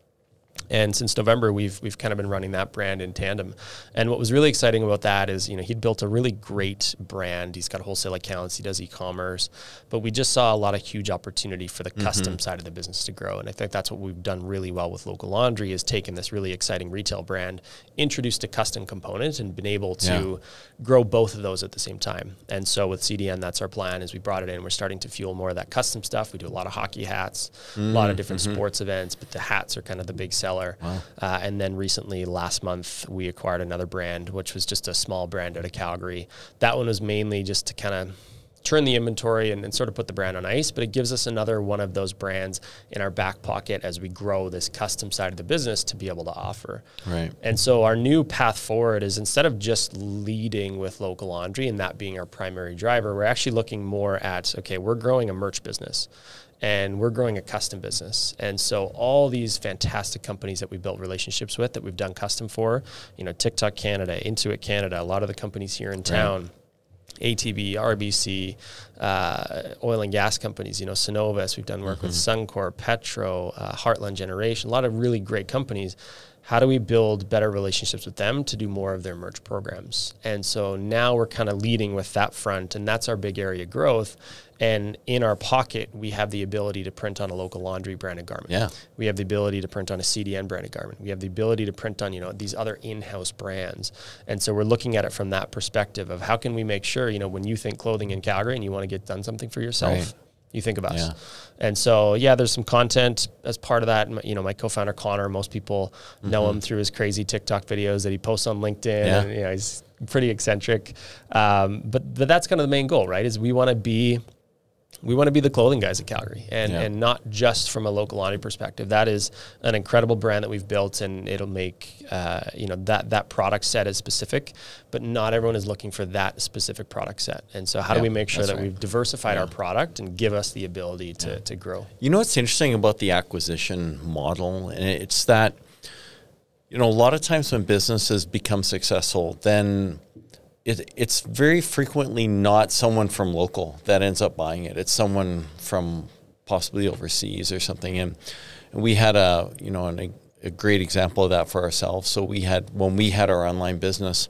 And since November, we've we've kind of been running that brand in tandem. And what was really exciting about that is, you know, he'd built a really great brand. He's got wholesale accounts. He does e-commerce, but we just saw a lot of huge opportunity for the mm-hmm. custom side of the business to grow. And I think that's what we've done really well with Local Laundry is taken this really exciting retail brand, introduced a custom component, and been able to grow both of those at the same time. And so with CDN, that's our plan. Is we brought it in. We're starting to fuel more of that custom stuff. We do a lot of hockey hats, a lot of mm-hmm. different mm-hmm. sports events, but the hats are kind of the big seller. Uh, and then recently, last month, we acquired another brand, which was just a small brand out of Calgary. That one was mainly just to kind of turn the inventory and, and sort of put the brand on ice, but it gives us another one of those brands in our back pocket as we grow this custom side of the business to be able to offer. Right. And so our new path forward is instead of just leading with local laundry and that being our primary driver, we're actually looking more at okay, we're growing a merch business and we're growing a custom business. And so all these fantastic companies that we built relationships with that we've done custom for, you know, TikTok Canada, Intuit Canada, a lot of the companies here in town. ATB, RBC, uh, oil and gas companies, you know, Cenovus, we've done work with Suncor, Petro, uh, Heartland Generation, a lot of really great companies. How do we build better relationships with them to do more of their merch programs? And so now we're kind of leading with that front, and that's our big area of growth. And in our pocket, we have the ability to print on a local laundry branded garment. Yeah. We have the ability to print on a CDN branded garment. We have the ability to print on, you know, these other in-house brands. And so we're looking at it from that perspective of how can we make sure, you know, when you think clothing in Calgary and you want to get done something for yourself, Right. You think of us. Yeah. And so, yeah, there's some content as part of that. You know, my co-founder Connor, most people know him through his crazy TikTok videos that he posts on LinkedIn. Mm-hmm. Yeah. And, you know, he's pretty eccentric. Um, but, but that's kind of the main goal, right? Is we want to be we want to be the clothing guys at Calgary, and Yeah. and not just from a local laundry perspective. That is an incredible brand that we've built, and it'll make uh, you know that that product set is specific, but not everyone is looking for that specific product set. And so, how Yeah, do we make sure that right. we've diversified our product and give us the ability to to grow? You know what's interesting about the acquisition model, and it's that you know a lot of times when businesses become successful, then it, it's very frequently not someone from local that ends up buying it. It's someone from possibly overseas or something. And, we had a you know an, a great example of that for ourselves. So we had when we had our online business,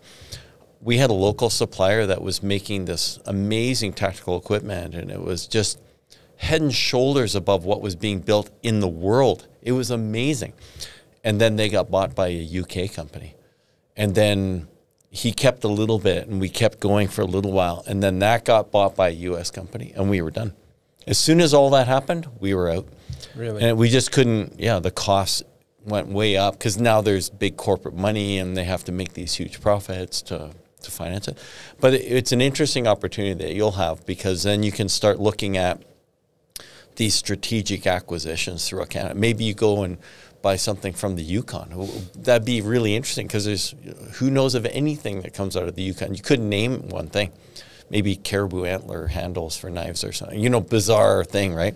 we had a local supplier that was making this amazing tactical equipment, and it was just head and shoulders above what was being built in the world. It was amazing. And then they got bought by a UK company. And then he kept a little bit and we kept going for a little while. And then that got bought by a US company and we were done. As soon as all that happened, we were out. Really? And we just couldn't, yeah, the costs went way up because now there's big corporate money and they have to make these huge profits to, to finance it. But it- it's an interesting opportunity that you'll have because then you can start looking at these strategic acquisitions throughout Canada. Maybe you go and buy something from the Yukon. That'd be really interesting because there's who knows of anything that comes out of the Yukon. You couldn't name one thing. Maybe caribou antler handles for knives or something. You know, bizarre thing, right?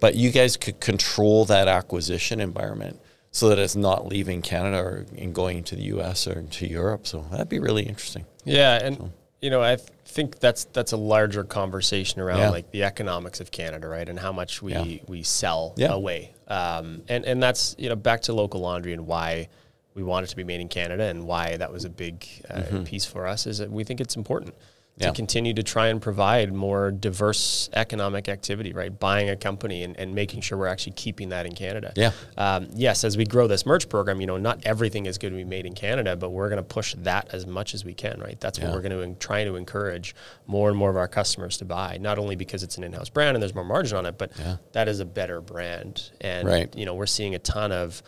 But you guys could control that acquisition environment so that it's not leaving Canada or and going to the U.S. or to Europe. So that'd be really interesting. Yeah, and you know, I think that's that's a larger conversation around Yeah. like the economics of Canada, right, and how much we Yeah. we sell Yeah. away. Um, and and that's you know back to local laundry and why we want it to be made in Canada and why that was a big uh, piece for us is that we think it's important. To. Yeah. continue to try and provide more diverse economic activity, right? Buying a company and, and making sure we're actually keeping that in Canada. Yeah. Um, yes, as we grow this merch program, you know, not everything is going to be made in Canada, but we're going to push that as much as we can, right? That's what we're going to try to encourage more and more of our customers to buy. Not only because it's an in-house brand and there's more margin on it, but Yeah. that is a better brand. And Right. you know, we're seeing a ton of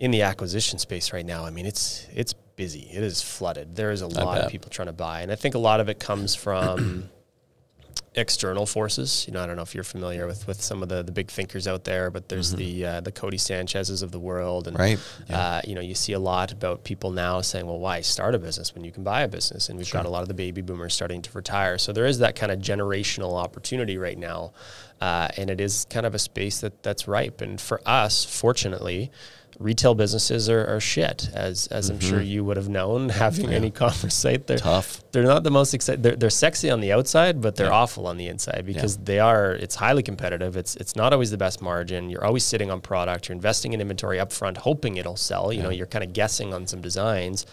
in the acquisition space right now. I mean, it's it's busy. It is flooded. There is a lot of people trying to buy, and I think a lot of it comes from external forces. You know, I don't know if you're familiar with with some of the the big thinkers out there, but there's the uh, the Codie Sanchez's of the world, and Right. uh, you know, you see a lot about people now saying, "Well, why start a business when you can buy a business?" And we've got a lot of the baby boomers starting to retire, so there is that kind of generational opportunity right now, uh, and it is kind of a space that that's ripe. And for us, fortunately. Retail businesses are, are shit, as as I'm sure mm-hmm. you would have known having any commerce site. They're Tough. they're not the most exciting. They're, they're sexy on the outside, but they're awful on the inside because they are. It's highly competitive. It's it's not always the best margin. You're always sitting on product. You're investing in inventory up front, hoping it'll sell. You know, you're kind of guessing on some designs,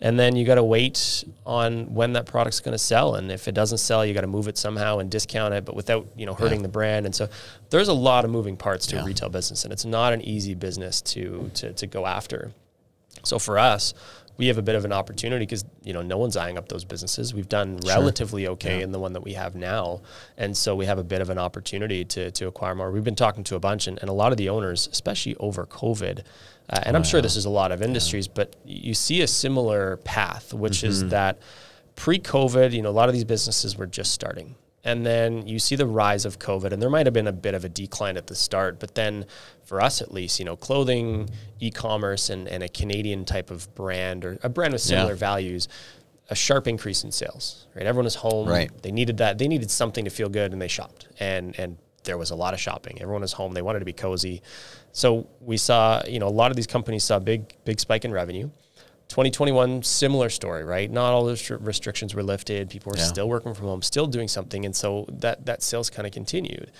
and then you got to wait on when that product's going to sell. And if it doesn't sell, you got to move it somehow and discount it, but without you know hurting the brand. And so there's a lot of moving parts to a retail business, and it's not an easy business to to to go after. So for us, we have a bit of an opportunity because you know no one's eyeing up those businesses. We've done relatively okay in the one that we have now, and so we have a bit of an opportunity to to acquire more. We've been talking to a bunch, and, and a lot of the owners, especially over COVID, uh, and I'm sure this is a lot of industries, but you see a similar path, which is that pre-COVID, you know, a lot of these businesses were just starting. And then you see the rise of COVID, and there might have been a bit of a decline at the start, but then for us at least, you know, clothing, e-commerce, and, and a Canadian type of brand or a brand with similar Yeah. values, a sharp increase in sales. Right, everyone is home. Right. They needed that. They needed something to feel good, and they shopped. And and there was a lot of shopping. Everyone was home. They wanted to be cozy. So we saw, you know, a lot of these companies saw a big big spike in revenue. 2021, similar story, right? Not all those restrictions were lifted. People were Yeah. still working from home, still doing something, and so that that sales kind of continued.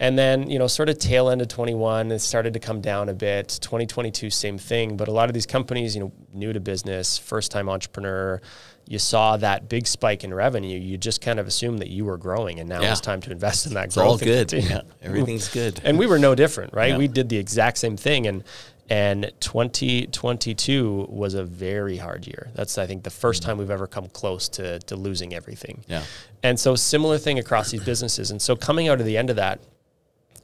And then, you know, sort of tail end of 21, it started to come down a bit. 2022, same thing. But a lot of these companies, you know, new to business, first time entrepreneur, you saw that big spike in revenue. You just kind of assumed that you were growing, and now Yeah. it's time to invest in that It's growth. all good. Yeah. Everything's good. And we were no different, right? Yeah. We did the exact same thing. And and 2022 was a very hard year. That's I think the first mm-hmm. time we've ever come close to to losing everything. Yeah. And so similar thing across these businesses. And so coming out of the end of that,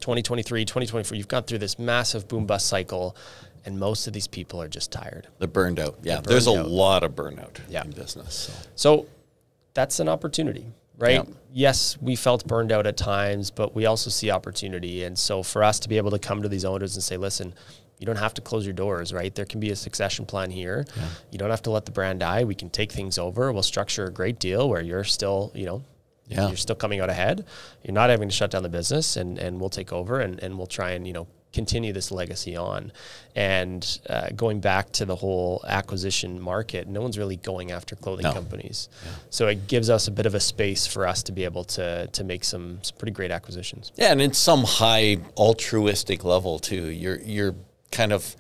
2023, 2024, you've gone through this massive boom bust cycle, and most of these people are just tired. The burned out. Yeah. The There's a lot of burnout Yeah. in business. So. So that's an opportunity, right? Yeah. Yes, we felt burned out at times, but we also see opportunity. And so for us to be able to come to these owners and say, listen, you don't have to close your doors, right? There can be a succession plan here. You don't have to let the brand die. We can take things over. We'll structure a great deal where you're still, you know, Yeah. you're still coming out ahead. You're not having to shut down the business and, and we'll take over and, and we'll try and, you know, continue this legacy on. And uh, going back to the whole acquisition market, no one's really going after clothing No. companies. So it gives us a bit of a space for us to be able to, to make some, some pretty great acquisitions. Yeah, and it's some high altruistic level too. You're you're kind of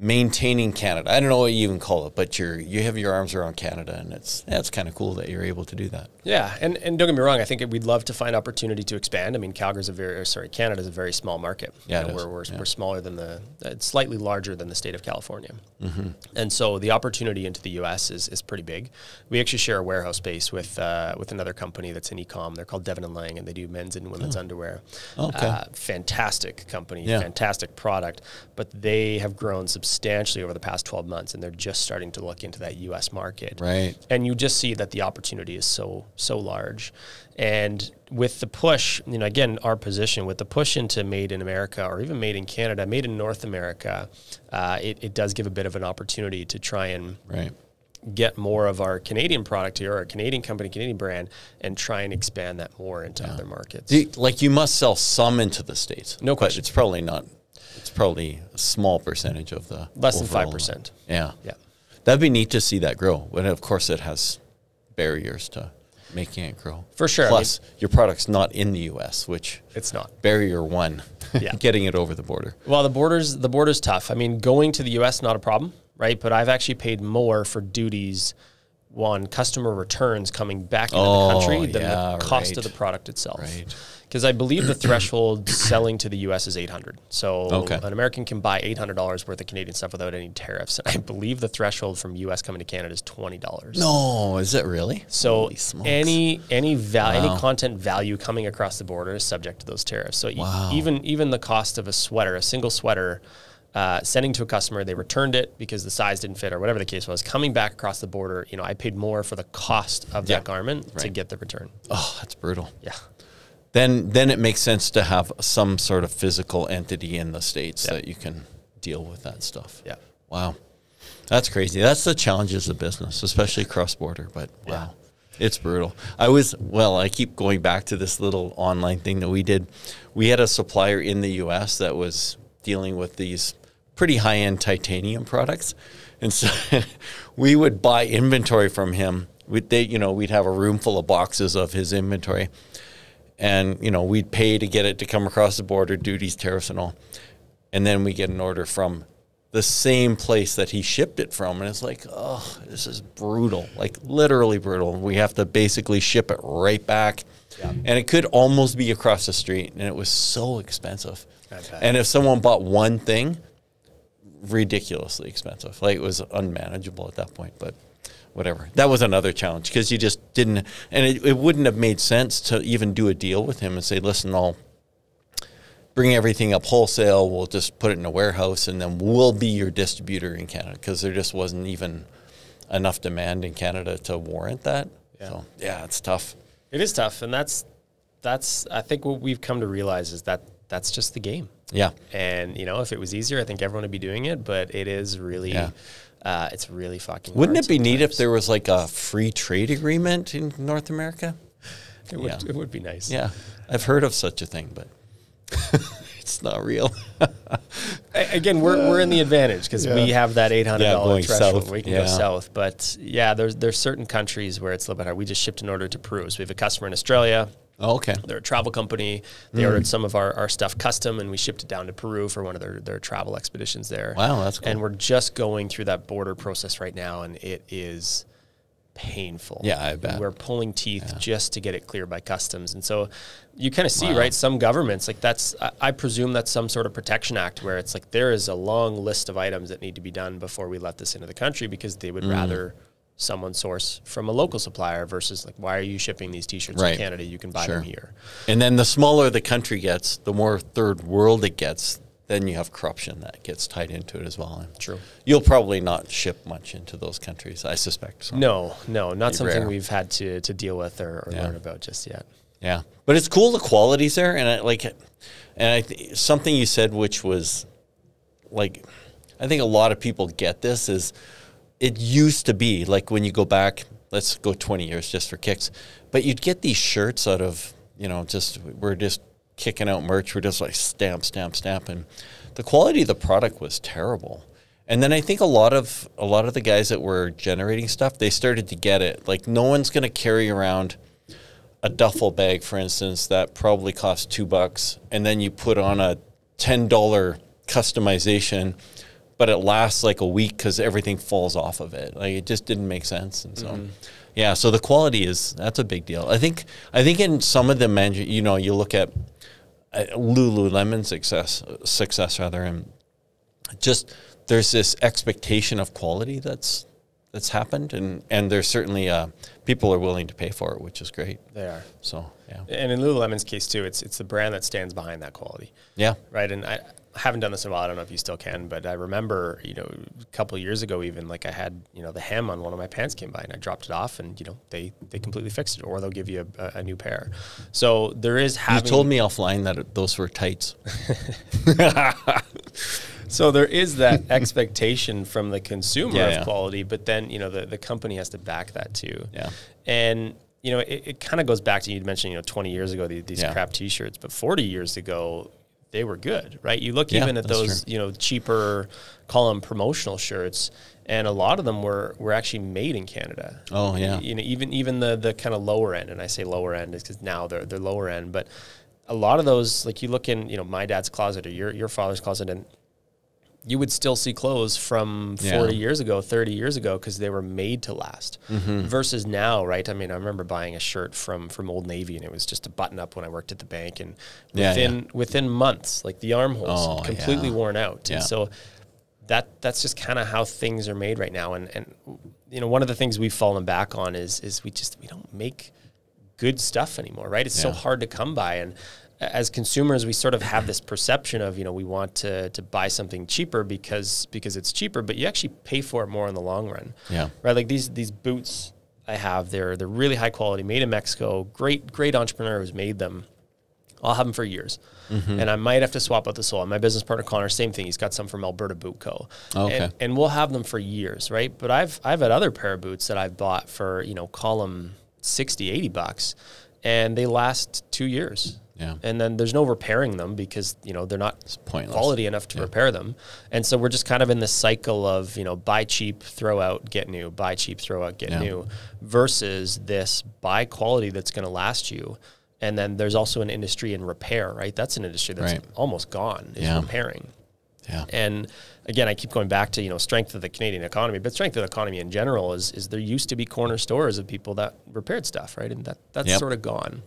maintaining Canada. I don't know what you even call it, but you're you have your arms around Canada, and it's yeah, kind of cool that you're able to do that. Yeah, and, and don't get me wrong. I think we'd love to find opportunity to expand. I mean, Calgary's a very, or sorry, Canada's a very small market. Yeah, You know, we're, we're, Yeah. we're smaller than the, it's slightly larger than the state of California. Mm-hmm. And so the opportunity into the U.S. is, is pretty big. We actually share a warehouse space with uh, with another company that's in e-com. They're called Devon and Lang, and they do men's and women's underwear. Okay. Uh, fantastic company, Yeah. fantastic product, but they have grown substantially over the past 12 months, and they're just starting to look into that U.S. market Right. and you just see that the opportunity is so so large and with the push you know again our position with the push into made in america or even made in canada made in north america uh, it, it does give a bit of an opportunity to try and Right. get more of our canadian product here our canadian company canadian brand and try and expand that more into other markets you- like you must sell some into the states. No question. It's probably not. It's probably a small percentage of the less than 5% Yeah. yeah That'd be neat to see that grow. But of course, it has barriers to making it grow. For sure, I Plus, your product's not in the U.S., which it's not barrier one, Yeah. getting it over the border. Well, the borders the border's tough. I mean, going to the U.S. not a problem, right? But I've actually paid more for duties on customer returns coming back into Oh, the country than yeah, the cost right. of the product itself. Right. Because I believe the threshold selling to the U.S. is eight hundred. So Okay. an American can buy eight hundred dollars worth of Canadian stuff without any tariffs. And I believe the threshold from U.S. coming to Canada is twenty dollars. No, is it really? So any any val- Wow. any content value coming across the border is subject to those tariffs. So e- even even the cost of a sweater, a single sweater, uh, sending to a customer, they returned it because the size didn't fit or whatever the case was. Coming back across the border, you know, I paid more for the cost of Yeah. that garment to get the return. Oh, that's brutal. Yeah, Then, then it makes sense to have some sort of physical entity in the states that you can deal with that stuff. yeah. Wow, that's crazy. That's the challenges of business, especially cross border. But wow, it's brutal. I was well. I keep going back to this little online thing that we did. We had a supplier in the U.S. that was dealing with these pretty high end titanium products, and so we would buy inventory from him. We'd, they, you know, we'd have a room full of boxes of his inventory, and you know, we'd pay to get it to come across the border, duties, tariffs, and all. And then we get an order from the same place that he shipped it from and it's like oh this is brutal like literally brutal. We have to basically ship it right back. And it could almost be across the street and it was so expensive. And if someone bought one thing ridiculously expensive. Like it was unmanageable at that point but whatever that was another challenge because you just didn't and it, it wouldn't have made sense to even do a deal with him and say listen i'll bring everything up wholesale. We'll just put it in a warehouse, and then we'll be your distributor in Canada because there just wasn't even enough demand in Canada to warrant that. Yeah. So yeah, it's tough. It is tough, and that's that's I think what we've come to realize is that that's just the game. Yeah, And you know, if it was easier, I think everyone would be doing it. But it is really, Yeah. Uh, it's really fucking. wouldn't hard it be neat if there was like a free trade agreement in North America? It would, Yeah. it would be nice. Yeah, I've heard of such a thing, but it's not real. Again, we're, we're in the advantage because Yeah. we have that eight hundred Yeah, threshold. south. We can Yeah. go south, but yeah, there's there's certain countries where it's a little bit hard. We just shipped an order to Peru. So we have a customer in Australia. Oh, okay. They're a travel company. They Hmm. ordered some of our, our stuff custom, and we shipped it down to Peru for one of their, their travel expeditions there. Wow, that's cool. And we're just going through that border process right now, and it is painful. Yeah, I bet. We're pulling teeth just to get it cleared by customs, and so you kind of see right some governments like that's. I, I presume that's some sort of protection act where it's like there is a long list of items that need to be done before we let this into the country because they Mm. would rather someone source from a local supplier versus like why are you shipping these t-shirts Right. in Canada? You can buy Sure. them here. And then the smaller the country gets, the more third world it gets, then you have corruption that gets tied into it as well. And True. You'll probably not ship much into those countries, I suspect. So. No, no, not something rare. we've had to, to deal with or, or Yeah. learn about just yet. Yeah, but it's cool. The quality's there, and I like, and I th- something you said, which was like, I think a lot of people get this is, it used to be like when you go back, let's go twenty years just for kicks, but you'd get these shirts out of you know just we're just kicking out merch, we're just like stamp, stamp, stamp, and the quality of the product was terrible. And then I think a lot of a lot of the guys that were generating stuff, they started to get it. Like no one's going to carry around a duffel bag, for instance, that probably costs two bucks, and then you put on a ten dollar customization, but it lasts like a week because everything falls off of it. Like it just didn't make sense, and so yeah. So the quality is that's a big deal. I think I think in some of the man, you know, you look at uh, Lululemon success success rather, and just there's this expectation of quality that's that's happened, and and there's certainly uh, people are willing to pay for it, which is great. They are. So yeah, And in Lululemon's case too, it's it's the brand that stands behind that quality. yeah, right? And I haven't done this in a while. I don't know if you still can, but I remember, you know, a couple of years ago, even like I had, you know, the hem on one of my pants came by and I dropped it off, and you know, they they completely fixed it, or they'll give you a, a new pair. So there is you having. told me offline that those were tights. So there is that expectation from the consumer Yeah, of yeah. quality, but then you know the, the company has to back that too. Yeah. And you know it, it kind of goes back to you mentioned you know 20 years ago these, these Yeah. crap T-shirts, but 40 years ago they were good, right? You look Yeah, even at those true. you know cheaper, call them promotional shirts, and a lot of them were were actually made in Canada. Oh, yeah. You know even even the the kind of lower end, and I say lower end is because now they're they're lower end, but a lot of those like you look in you know my dad's closet or your your father's closet and you would still see clothes from 40 Yeah. years ago, 30 years ago, because they were made to last. Mm-hmm. Versus now, right? I mean, I remember buying a shirt from from Old Navy, and it was just a button up when I worked at the bank, and Yeah, within within months, like the armholes Oh, completely yeah. worn out. Yeah. And so that that's just kind of how things are made right now. And and you know, one of the things we've fallen back on is is we just we don't make good stuff anymore, right? It's so hard to come by and as consumers we sort of have this perception of you know we want to to buy something cheaper because because it's cheaper but you actually pay for it more in the long run Yeah. right like these these boots i have they're they're really high quality made in mexico great great entrepreneur who's made them I'll have them for years, Mm-hmm. and I might have to swap out the sole. My business partner Connor, same thing. He's got some from Alberta Boot Co. Okay. and, and we'll have them for years, right? But I've I've had other pair of boots that I've bought for you know call them 60, 80 bucks, and they last two years. Yeah. And then there's no repairing them because you know they're not quality enough to repair them, and so we're just kind of in this cycle of you know buy cheap, throw out, get new, buy cheap, throw out, get Yeah. new, versus this buy quality that's going to last you. And then there's also an industry in repair, right? That's an industry that's Right. almost gone is Yeah. repairing. Yeah. And again, I keep going back to you know strength of the Canadian economy, but strength of the economy in general is is there used to be corner stores of people that repaired stuff, right? And that that's Yep. sort of gone.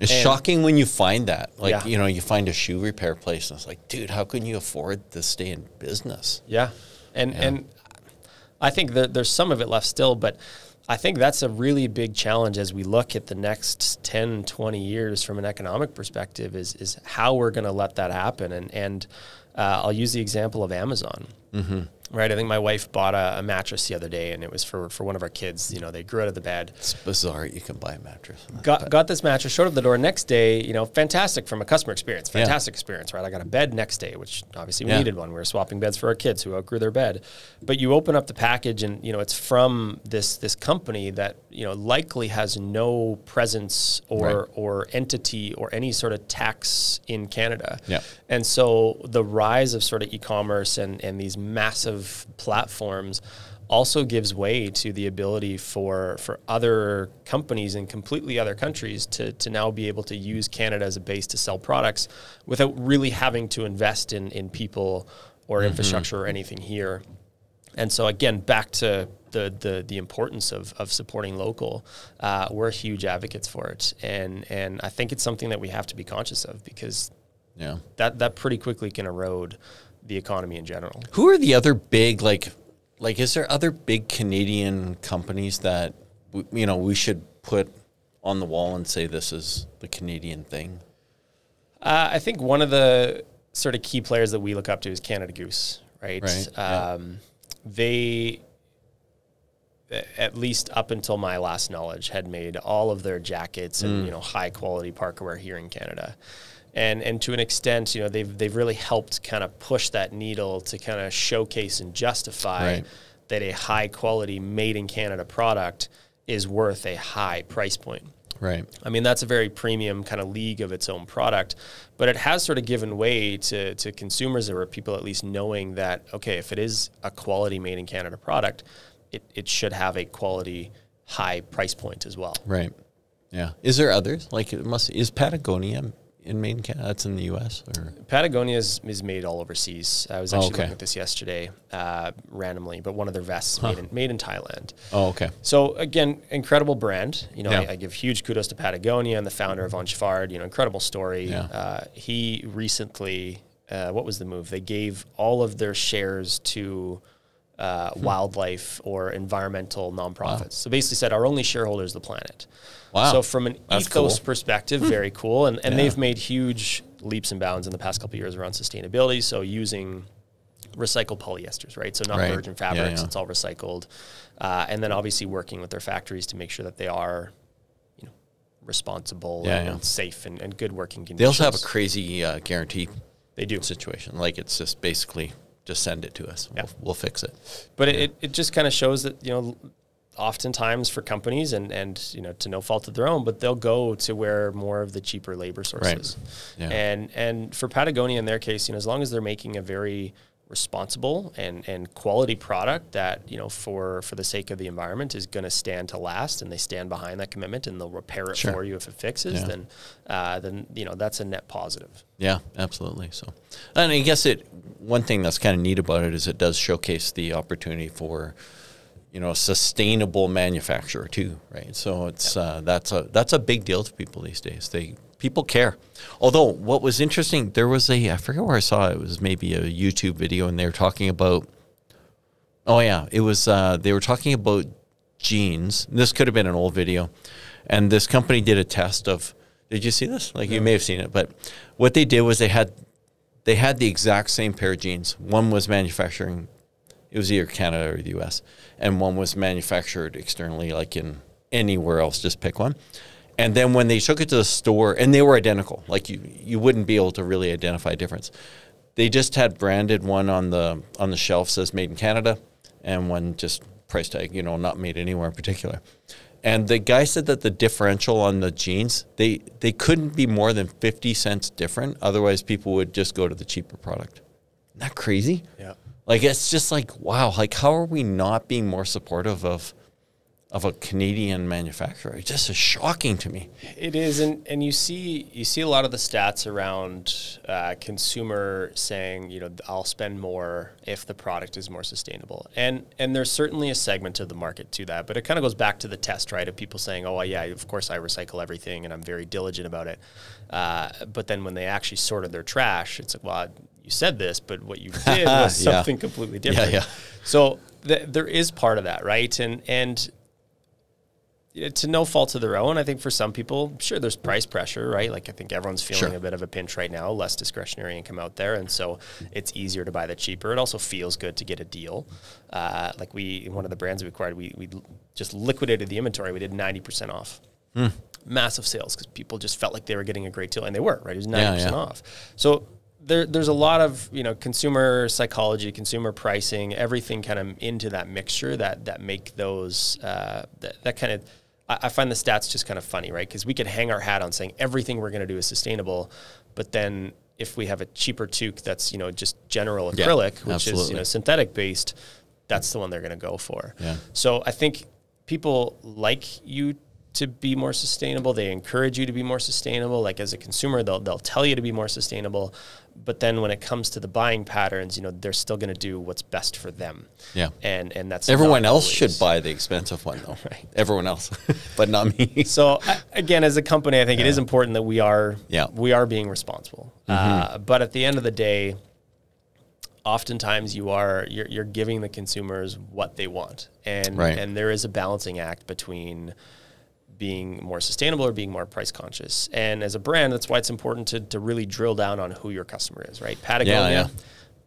It's And- shocking when you find that. Like, Yeah. you know, you find a shoe repair place and it's like, dude, how can you afford to stay in business? Yeah, and and I think that there's some of it left still, but I think that's a really big challenge as we look at the next 10, 20 years from an economic perspective is is how we're going to let that happen. And and uh, I'll use the example of Amazon. Right, I think my wife bought a, a mattress the other day, and it was for for one of our kids. You know, they grew out of the bed. It's bizarre. You can buy a mattress. got got this mattress, showed up the door. Next day, you know, fantastic from a customer experience, Yeah. fantastic experience, right? I got a bed next day, which obviously we Yeah. needed one. We were swapping beds for our kids who outgrew their bed. But you open up the package, and you know, it's from this this company that you know likely has no presence or Right. or entity or any sort of tax in Canada. Yeah. And so the rise of sort of e-commerce and, and these massive platforms also gives way to the ability for for other companies in completely other countries to, to now be able to use Canada as a base to sell products without really having to invest in, in people or infrastructure or anything here. And so again, back to the the, the importance of, of supporting local, uh, we're huge advocates for it, and and I think it's something that we have to be conscious of because Yeah. that that pretty quickly can erode the economy in general. Who are the other big like like is there other big Canadian companies that you know we should put on the wall and say this is the Canadian thing? Uh, I think one of the sort of key players that we look up to is Canada Goose, right? Right, yeah. Um, They, at least up until my last knowledge, had made all of their jackets Mm. and you know high quality parkwear here in Canada. And, and to an extent, you know, they've, they've really helped kind of push that needle to kind of showcase and justify Right. that a high quality made in Canada product is worth a high price point. Right. I mean, that's a very premium kind of league of its own product, but it has sort of given way to, to consumers or people at least knowing that, okay, if it is a quality made in Canada product, it, it should have a quality high price point as well. Right. Yeah. Is there others? Like it must is Patagonia in Canada? That's in the US or Patagonia is, is made all overseas. I was actually Oh, okay. looking at this yesterday uh, randomly, but one of their vests made, in, made in Thailand. Oh, okay. So again, incredible brand. You know, Yeah. I, I give huge kudos to Patagonia and the founder Yvon Chouinard. You know, incredible story. Yeah. Uh, he recently, uh, what was the move? They gave all of their shares to uh, Hmm. wildlife or environmental nonprofits. So basically, said our only shareholder is the planet. Wow. So from an That's ethos cool. perspective, very cool. And and Yeah. they've made huge leaps and bounds in the past couple of years around sustainability. So using recycled polyesters, right? So not Right. virgin fabrics; yeah. it's all recycled. Uh, and then obviously working with their factories to make sure that they are, you know, responsible Yeah, and, yeah. and safe and, and good working conditions. They also have a crazy uh, guarantee they do. situation. Like it's just basically just send it to us. Yeah. We'll, we'll fix it. But it, it, it just kind of shows that, you know, oftentimes for companies and, and, you know, to no fault of their own, but they'll go to where more of the cheaper labor sources. Right. Yeah. And, and for Patagonia in their case, you know, as long as they're making a very responsible and, and quality product that, you know, for, for the sake of the environment is going to stand to last and they stand behind that commitment and they'll repair it Sure. for you if it fixes, Yeah. then, uh, then, you know, that's a net positive. Yeah, absolutely. So, and I guess it one thing that's kind of neat about it is it does showcase the opportunity for you know sustainable manufacturer too, right? So it's uh, that's a that's a big deal to people these days. They people care. Although what was interesting, there was a I forget where I saw it. It was maybe a YouTube video, and they were talking about. Oh yeah, it was. Uh, they were talking about jeans. This could have been an old video, and this company did a test of. Did you see this? Like you may have seen it, but what they did was they had they had the exact same pair of jeans. One was manufacturing, it was either Canada or the U.S., and one was manufactured externally, like in anywhere else. Just pick one. And then when they took it to the store, and they were identical, like you you wouldn't be able to really identify a difference. They just had branded one on the on the shelf says made in Canada, and one just price tag, you know, not made anywhere in particular. And the guy said that the differential on the jeans, they they couldn't be more than 50 cents different. Otherwise, people would just go to the cheaper product. Isn't that crazy? Yeah. Like it's just like wow, like how are we not being more supportive of of a Canadian manufacturer? It just is shocking to me. It is, and, and you see you see a lot of the stats around uh, consumer saying, you know, I'll spend more if the product is more sustainable, and and there's certainly a segment of the market to that, but it kind of goes back to the test, right? Of people saying, oh yeah, of course I recycle everything, and I'm very diligent about it, uh, but then when they actually sorted their trash, it's like, well, you said this, but what you did was Yeah. something completely different. yeah. So th- there is part of that, right? And and yeah, to no fault of their own, I think for some people, sure, there's price pressure, right? Like I think everyone's feeling Sure. a bit of a pinch right now, less discretionary income out there, and so it's easier to buy the cheaper. It also feels good to get a deal. Uh, like we, one of the brands we acquired, we we just liquidated the inventory. We did ninety percent off. Hmm. Massive sales because people just felt like they were getting a great deal, and they were right. It was ninety Yeah, percent yeah. off. So there, there's a lot of you know consumer psychology, consumer pricing, everything kind of into that mixture that that make those uh, that, that kind of. I, I find the stats just kind of funny, right? Because we could hang our hat on saying everything we're going to do is sustainable, but then if we have a cheaper toque that's you know just general Yeah, acrylic, which is you know synthetic based, that's the one they're going to go for. Yeah. So I think people like you to be more sustainable. They encourage you to be more sustainable. Like as a consumer, they'll they'll tell you to be more sustainable. But then when it comes to the buying patterns, you know, they're still going to do what's best for them. Yeah. And and that's Everyone else should buy the expensive one though. Right. Everyone else, but not me. So again, as a company, I think it is important that we are Yeah. We are being responsible. Uh, but at the end of the day, oftentimes you are you're, you're giving the consumers what they want, and Right. and there is a balancing act between being more sustainable or being more price conscious. And as a brand, that's why it's important to, to really drill down on who your customer is, right? Patagonia, yeah.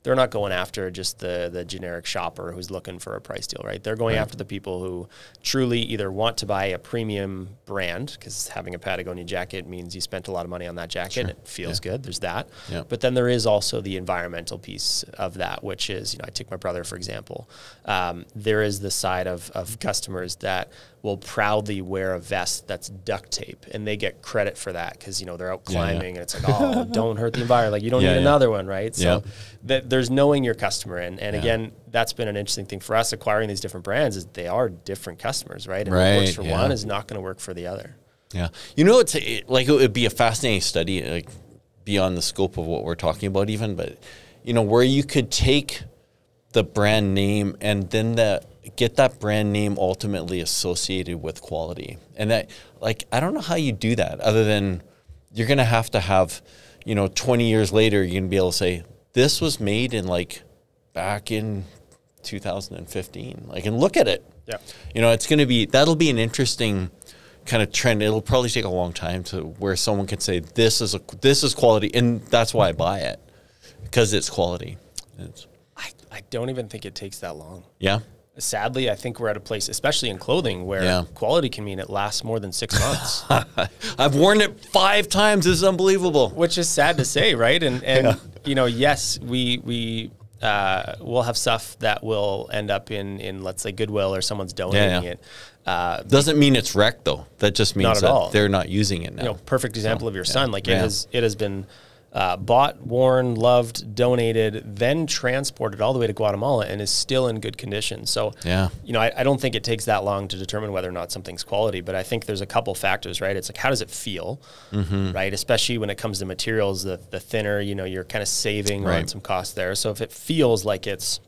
they're not going after just the the generic shopper who's looking for a price deal, right? They're going after the people who truly either want to buy a premium brand because having a Patagonia jacket means you spent a lot of money on that jacket and it feels good. There's that. Yeah. But then there is also the environmental piece of that, which is, you know, I take my brother for example. Um, there is the side of, of customers that will proudly wear a vest that's duct tape, and they get credit for that because you know they're out Yeah, yeah. climbing, and it's like, oh, don't hurt the environment. Like you don't Yeah, need yeah. another one, right? So Yeah. th- there's knowing your customer, and and again, that's been an interesting thing for us acquiring these different brands. Is they are different customers, right? And what works for yeah. one is not going to work for the other. Yeah, you know, it's it, like it would be a fascinating study, like beyond the scope of what we're talking about, even. But you know, where you could take the brand name and then that get that brand name ultimately associated with quality, and that like I don't know how you do that other than you're gonna have to have, you know, 20 years later, you're gonna be able to say this was made in like back in 2015, like and look at it. Yeah. You know, it's going to be that'll be an interesting kind of trend. It'll probably take a long time to where someone can say this is a this is quality, and that's why I buy it because it's quality. It's, I, I don't even think it takes that long. yeah, Sadly, I think we're at a place, especially in clothing, where Yeah. quality can mean it lasts more than six months. I've worn it five times. This is unbelievable. which is sad to say, right? And and you know, yes, we we uh, will have stuff that will end up in in let's say Goodwill or someone's donating yeah. it. Uh, Doesn't mean it's wrecked though. That just means that all. they're not using it now. you know, perfect example of your yeah. son. Like it has it has been uh, bought, worn, loved, donated, then transported all the way to Guatemala, and is still in good condition. So Yeah. you know, I, I don't think it takes that long to determine whether or not something's quality, but I think there's a couple factors, right? It's like how does it feel, Mm-hmm. right? Especially when it comes to materials, the the thinner, you know, you're kind of saving on some cost there. So if it feels like it's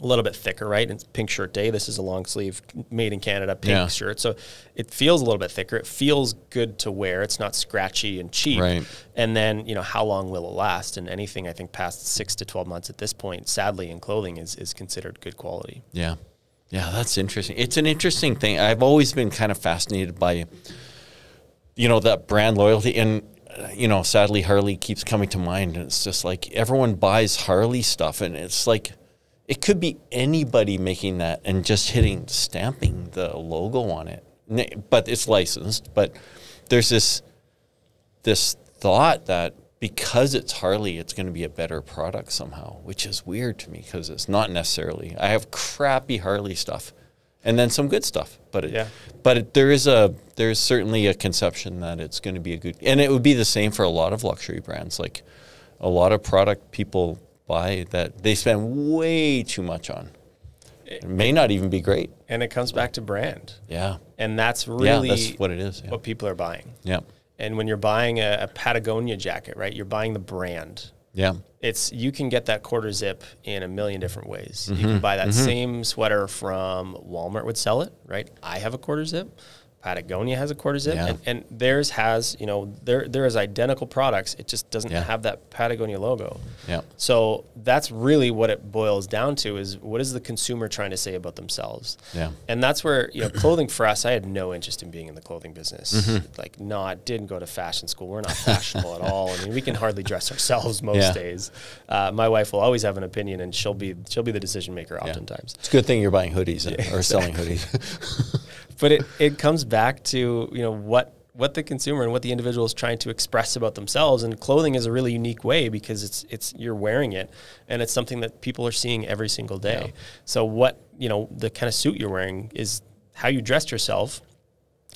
a little bit thicker, right? It's pink shirt day. This is a long sleeve, made in Canada pink Yeah. shirt, so it feels a little bit thicker. It feels good to wear. It's not scratchy and cheap. Right. And then you know how long will it last? And anything I think past six to twelve months at this point, sadly, in clothing is is considered good quality. Yeah. Yeah, that's interesting. It's an interesting thing. I've always been kind of fascinated by, you know, that brand loyalty. And, uh, you know, sadly, Harley keeps coming to mind. And it's just like everyone buys Harley stuff. And it's like, it could be anybody making that and just hitting, stamping the logo on it. But it's licensed. But there's this, this thought that because it's Harley, it's going to be a better product somehow, which is weird to me because it's not necessarily. I have crappy Harley stuff, and then some good stuff, but it, Yeah. but it, there is a there's certainly a conception that it's going to be a good, and it would be the same for a lot of luxury brands. Like a lot of product people buy that they spend way too much on. It may not even be great. And it comes back to brand, Yeah, and that's really yeah, that's what it is. Yeah, what people are buying. yeah, And when you're buying a, a Patagonia jacket, right, you're buying the brand. yeah. It's you can get that quarter zip in a million different ways. Mm-hmm. You can buy that same sweater from Walmart would sell it, right? I have a quarter zip. Patagonia has a quarter zip, Yeah. and, and theirs has, you know, there there is identical products. It just doesn't Yeah. have that Patagonia logo. Yeah. So that's really what it boils down to: is what is the consumer trying to say about themselves? Yeah. And that's where you know clothing for us. I had no interest in being in the clothing business. Mm-hmm. Like, not didn't go to fashion school. We're not fashionable at all. I mean, we can hardly dress ourselves most Yeah. days. Uh, my wife will always have an opinion, and she'll be she'll be the decision maker Yeah. oftentimes. It's a good thing you're buying hoodies or selling hoodies. But it, it comes back to you know what what the consumer and what the individual is trying to express about themselves. And clothing is a really unique way because it's it's you're wearing it, and it's something that people are seeing every single day. Yeah. So what you know the kind of suit you're wearing is how you dressed yourself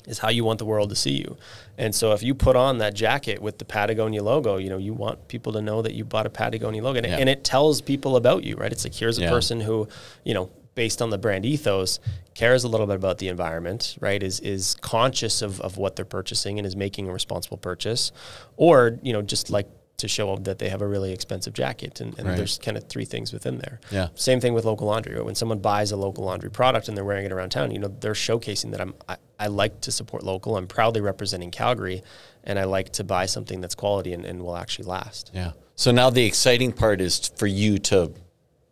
is how you want the world to see you. And so if you put on that jacket with the Patagonia logo, you know, you want people to know that you bought a Patagonia logo and, it, and it tells people about you, right? It's like here's a Yeah. person who, you know, based on the brand ethos, cares a little bit about the environment, right? Is is conscious of, of what they're purchasing and is making a responsible purchase. Or, you know, just like to show that they have a really expensive jacket. And, and Right. there's kind of three things within there. Yeah. Same thing with local laundry. When someone buys a local laundry product and they're wearing it around town, you know, they're showcasing that I'm I, I like to support local. I'm proudly representing Calgary and I like to buy something that's quality and, and will actually last. Yeah. So now the exciting part is for you to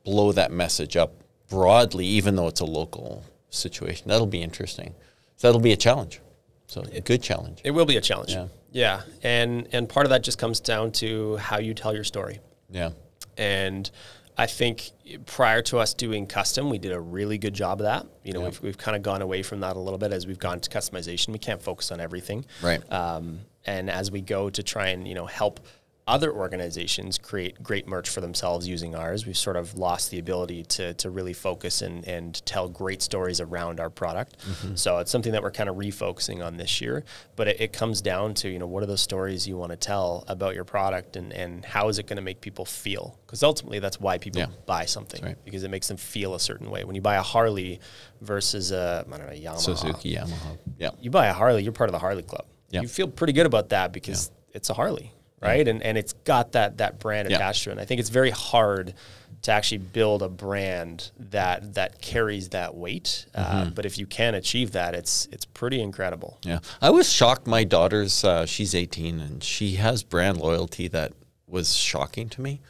blow that message up broadly, even though it's a local situation. That'll be interesting. So that'll be a challenge. So a good challenge. It will be a challenge. Yeah. Yeah. And and part of that just comes down to how you tell your story. Yeah. And I think prior to us doing custom, we did a really good job of that. You know, Yeah. we've, we've kind of gone away from that a little bit as we've gone to customization. We can't focus on everything. Right. Um, and as we go to try and, you know, help other organizations create great merch for themselves using ours, we've sort of lost the ability to, to really focus and, and tell great stories around our product. Mm-hmm. So it's something that we're kind of refocusing on this year. But it, it comes down to, you know, what are those stories you want to tell about your product and, and how is it going to make people feel? Because ultimately that's why people Yeah. buy something right. because it makes them feel a certain way. When you buy a Harley versus a, I don't know, Yamaha Suzuki, Yamaha. Yeah. you buy a Harley, you're part of the Harley Club. Yeah. You feel pretty good about that because it's a Harley, right? And and it's got that that brand Yeah. attached to it. And I think it's very hard to actually build a brand that that carries that weight. Mm-hmm. Uh, but if you can achieve that, it's it's pretty incredible. Yeah. I was shocked. My daughter's, uh, she's 18 and she has brand loyalty that was shocking to me,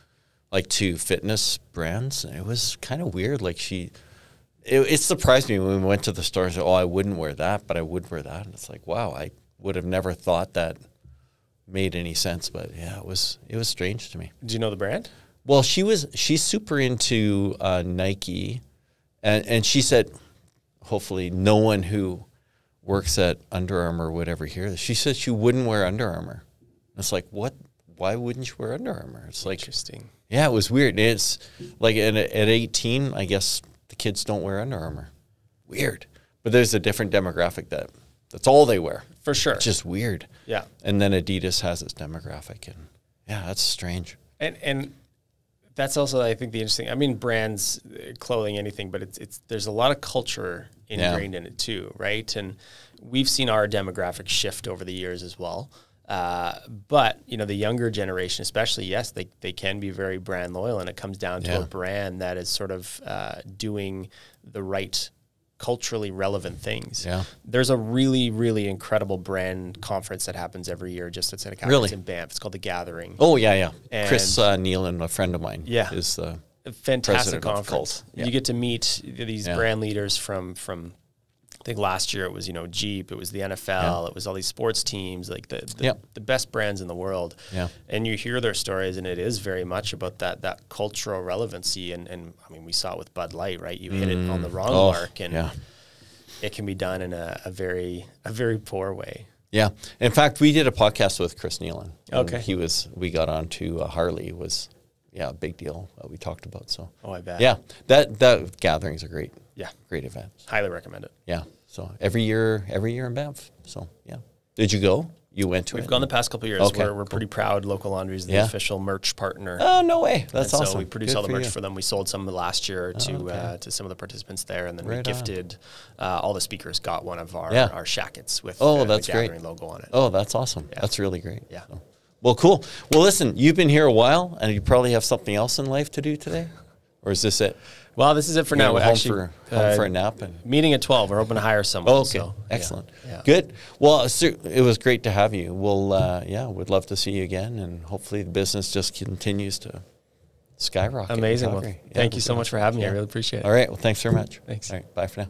like to fitness brands. It was kind of weird. Like she, it, it surprised me when we went to the store and said, Oh, I wouldn't wear that, but I would wear that. And it's like, wow, I would have never thought that made any sense. But yeah, it was, it was strange to me. Do you know the brand? Well, she was she's super into uh, Nike, and and she said, hopefully, no one who works at Under Armour would ever hear this. She said she wouldn't wear Under Armour. It's like what? Why wouldn't you wear Under Armour? It's like Interesting. yeah, it was weird. And It's like at, at eighteen, I guess the kids don't wear Under Armour. Weird, but there's a different demographic that that's all they wear. For sure. It's just weird. Yeah. And then Adidas has its demographic, and yeah, that's strange. And and that's also I think the interesting. I mean, brands, clothing, anything, but it's it's there's a lot of culture ingrained in it too, right? And we've seen our demographic shift over the years as well. Uh, but you know, the younger generation, especially, yes, they they can be very brand loyal, and it comes down to Yeah. a brand that is sort of uh, doing the right culturally relevant things. Yeah. There's a really, really incredible brand conference that happens every year just at Seneca Really? in Banff. It's called the Gathering Oh yeah, yeah. Chris And- uh, Kneeland, a friend of mine, Yeah. is the a fantastic president conference. Cult. Yeah. You get to meet these Yeah. brand leaders from from. I think last year it was you know Jeep, it was the NFL, it was all these sports teams, like the the, Yep. the best brands in the world. Yeah. And you hear their stories, and it is very much about that that cultural relevancy. And and I mean, we saw it with Bud Light, right? You hit it on the wrong Oh, mark, and yeah. it can be done in a, a very a very poor way. Yeah. In fact, we did a podcast with Chris Kneeland. Okay. He was. We got on to uh, Harley. Was yeah, a big deal. That we talked about. So Oh, I bet. yeah, that that gatherings are great. Yeah. Great events. Highly recommend it. Yeah. So every year, every year in Banff. So yeah. Did you go? You went to We've it? gone the past couple of years. Okay, we're we're pretty proud. Local Laundry is the Yeah. official merch partner. Oh no way! That's and awesome. So we produce Good all the merch you. for them. We sold some last year to okay. uh, to some of the participants there, and then we Right on. gifted uh, all the speakers got one of our Yeah. our shackets with Oh, uh, that's the great. Logo on it. Oh, that's awesome. That's really great. Yeah. So- Well, cool. Well, listen, you've been here a while, and you probably have something else in life to do today, or is this it? Well, this is it for now. We're home actually for home uh, for a nap and. meeting at twelve. We're hoping to hire someone. Oh, okay. so. Excellent. Yeah. Good. Well, it was great to have you. We'll, uh, yeah, we'd love to see you again, and hopefully the business just continues to skyrocket. Amazing. Well. Yeah, thank you so much for having me. I really appreciate it. All right. Well, thanks very much. Thanks. All right. Bye for now.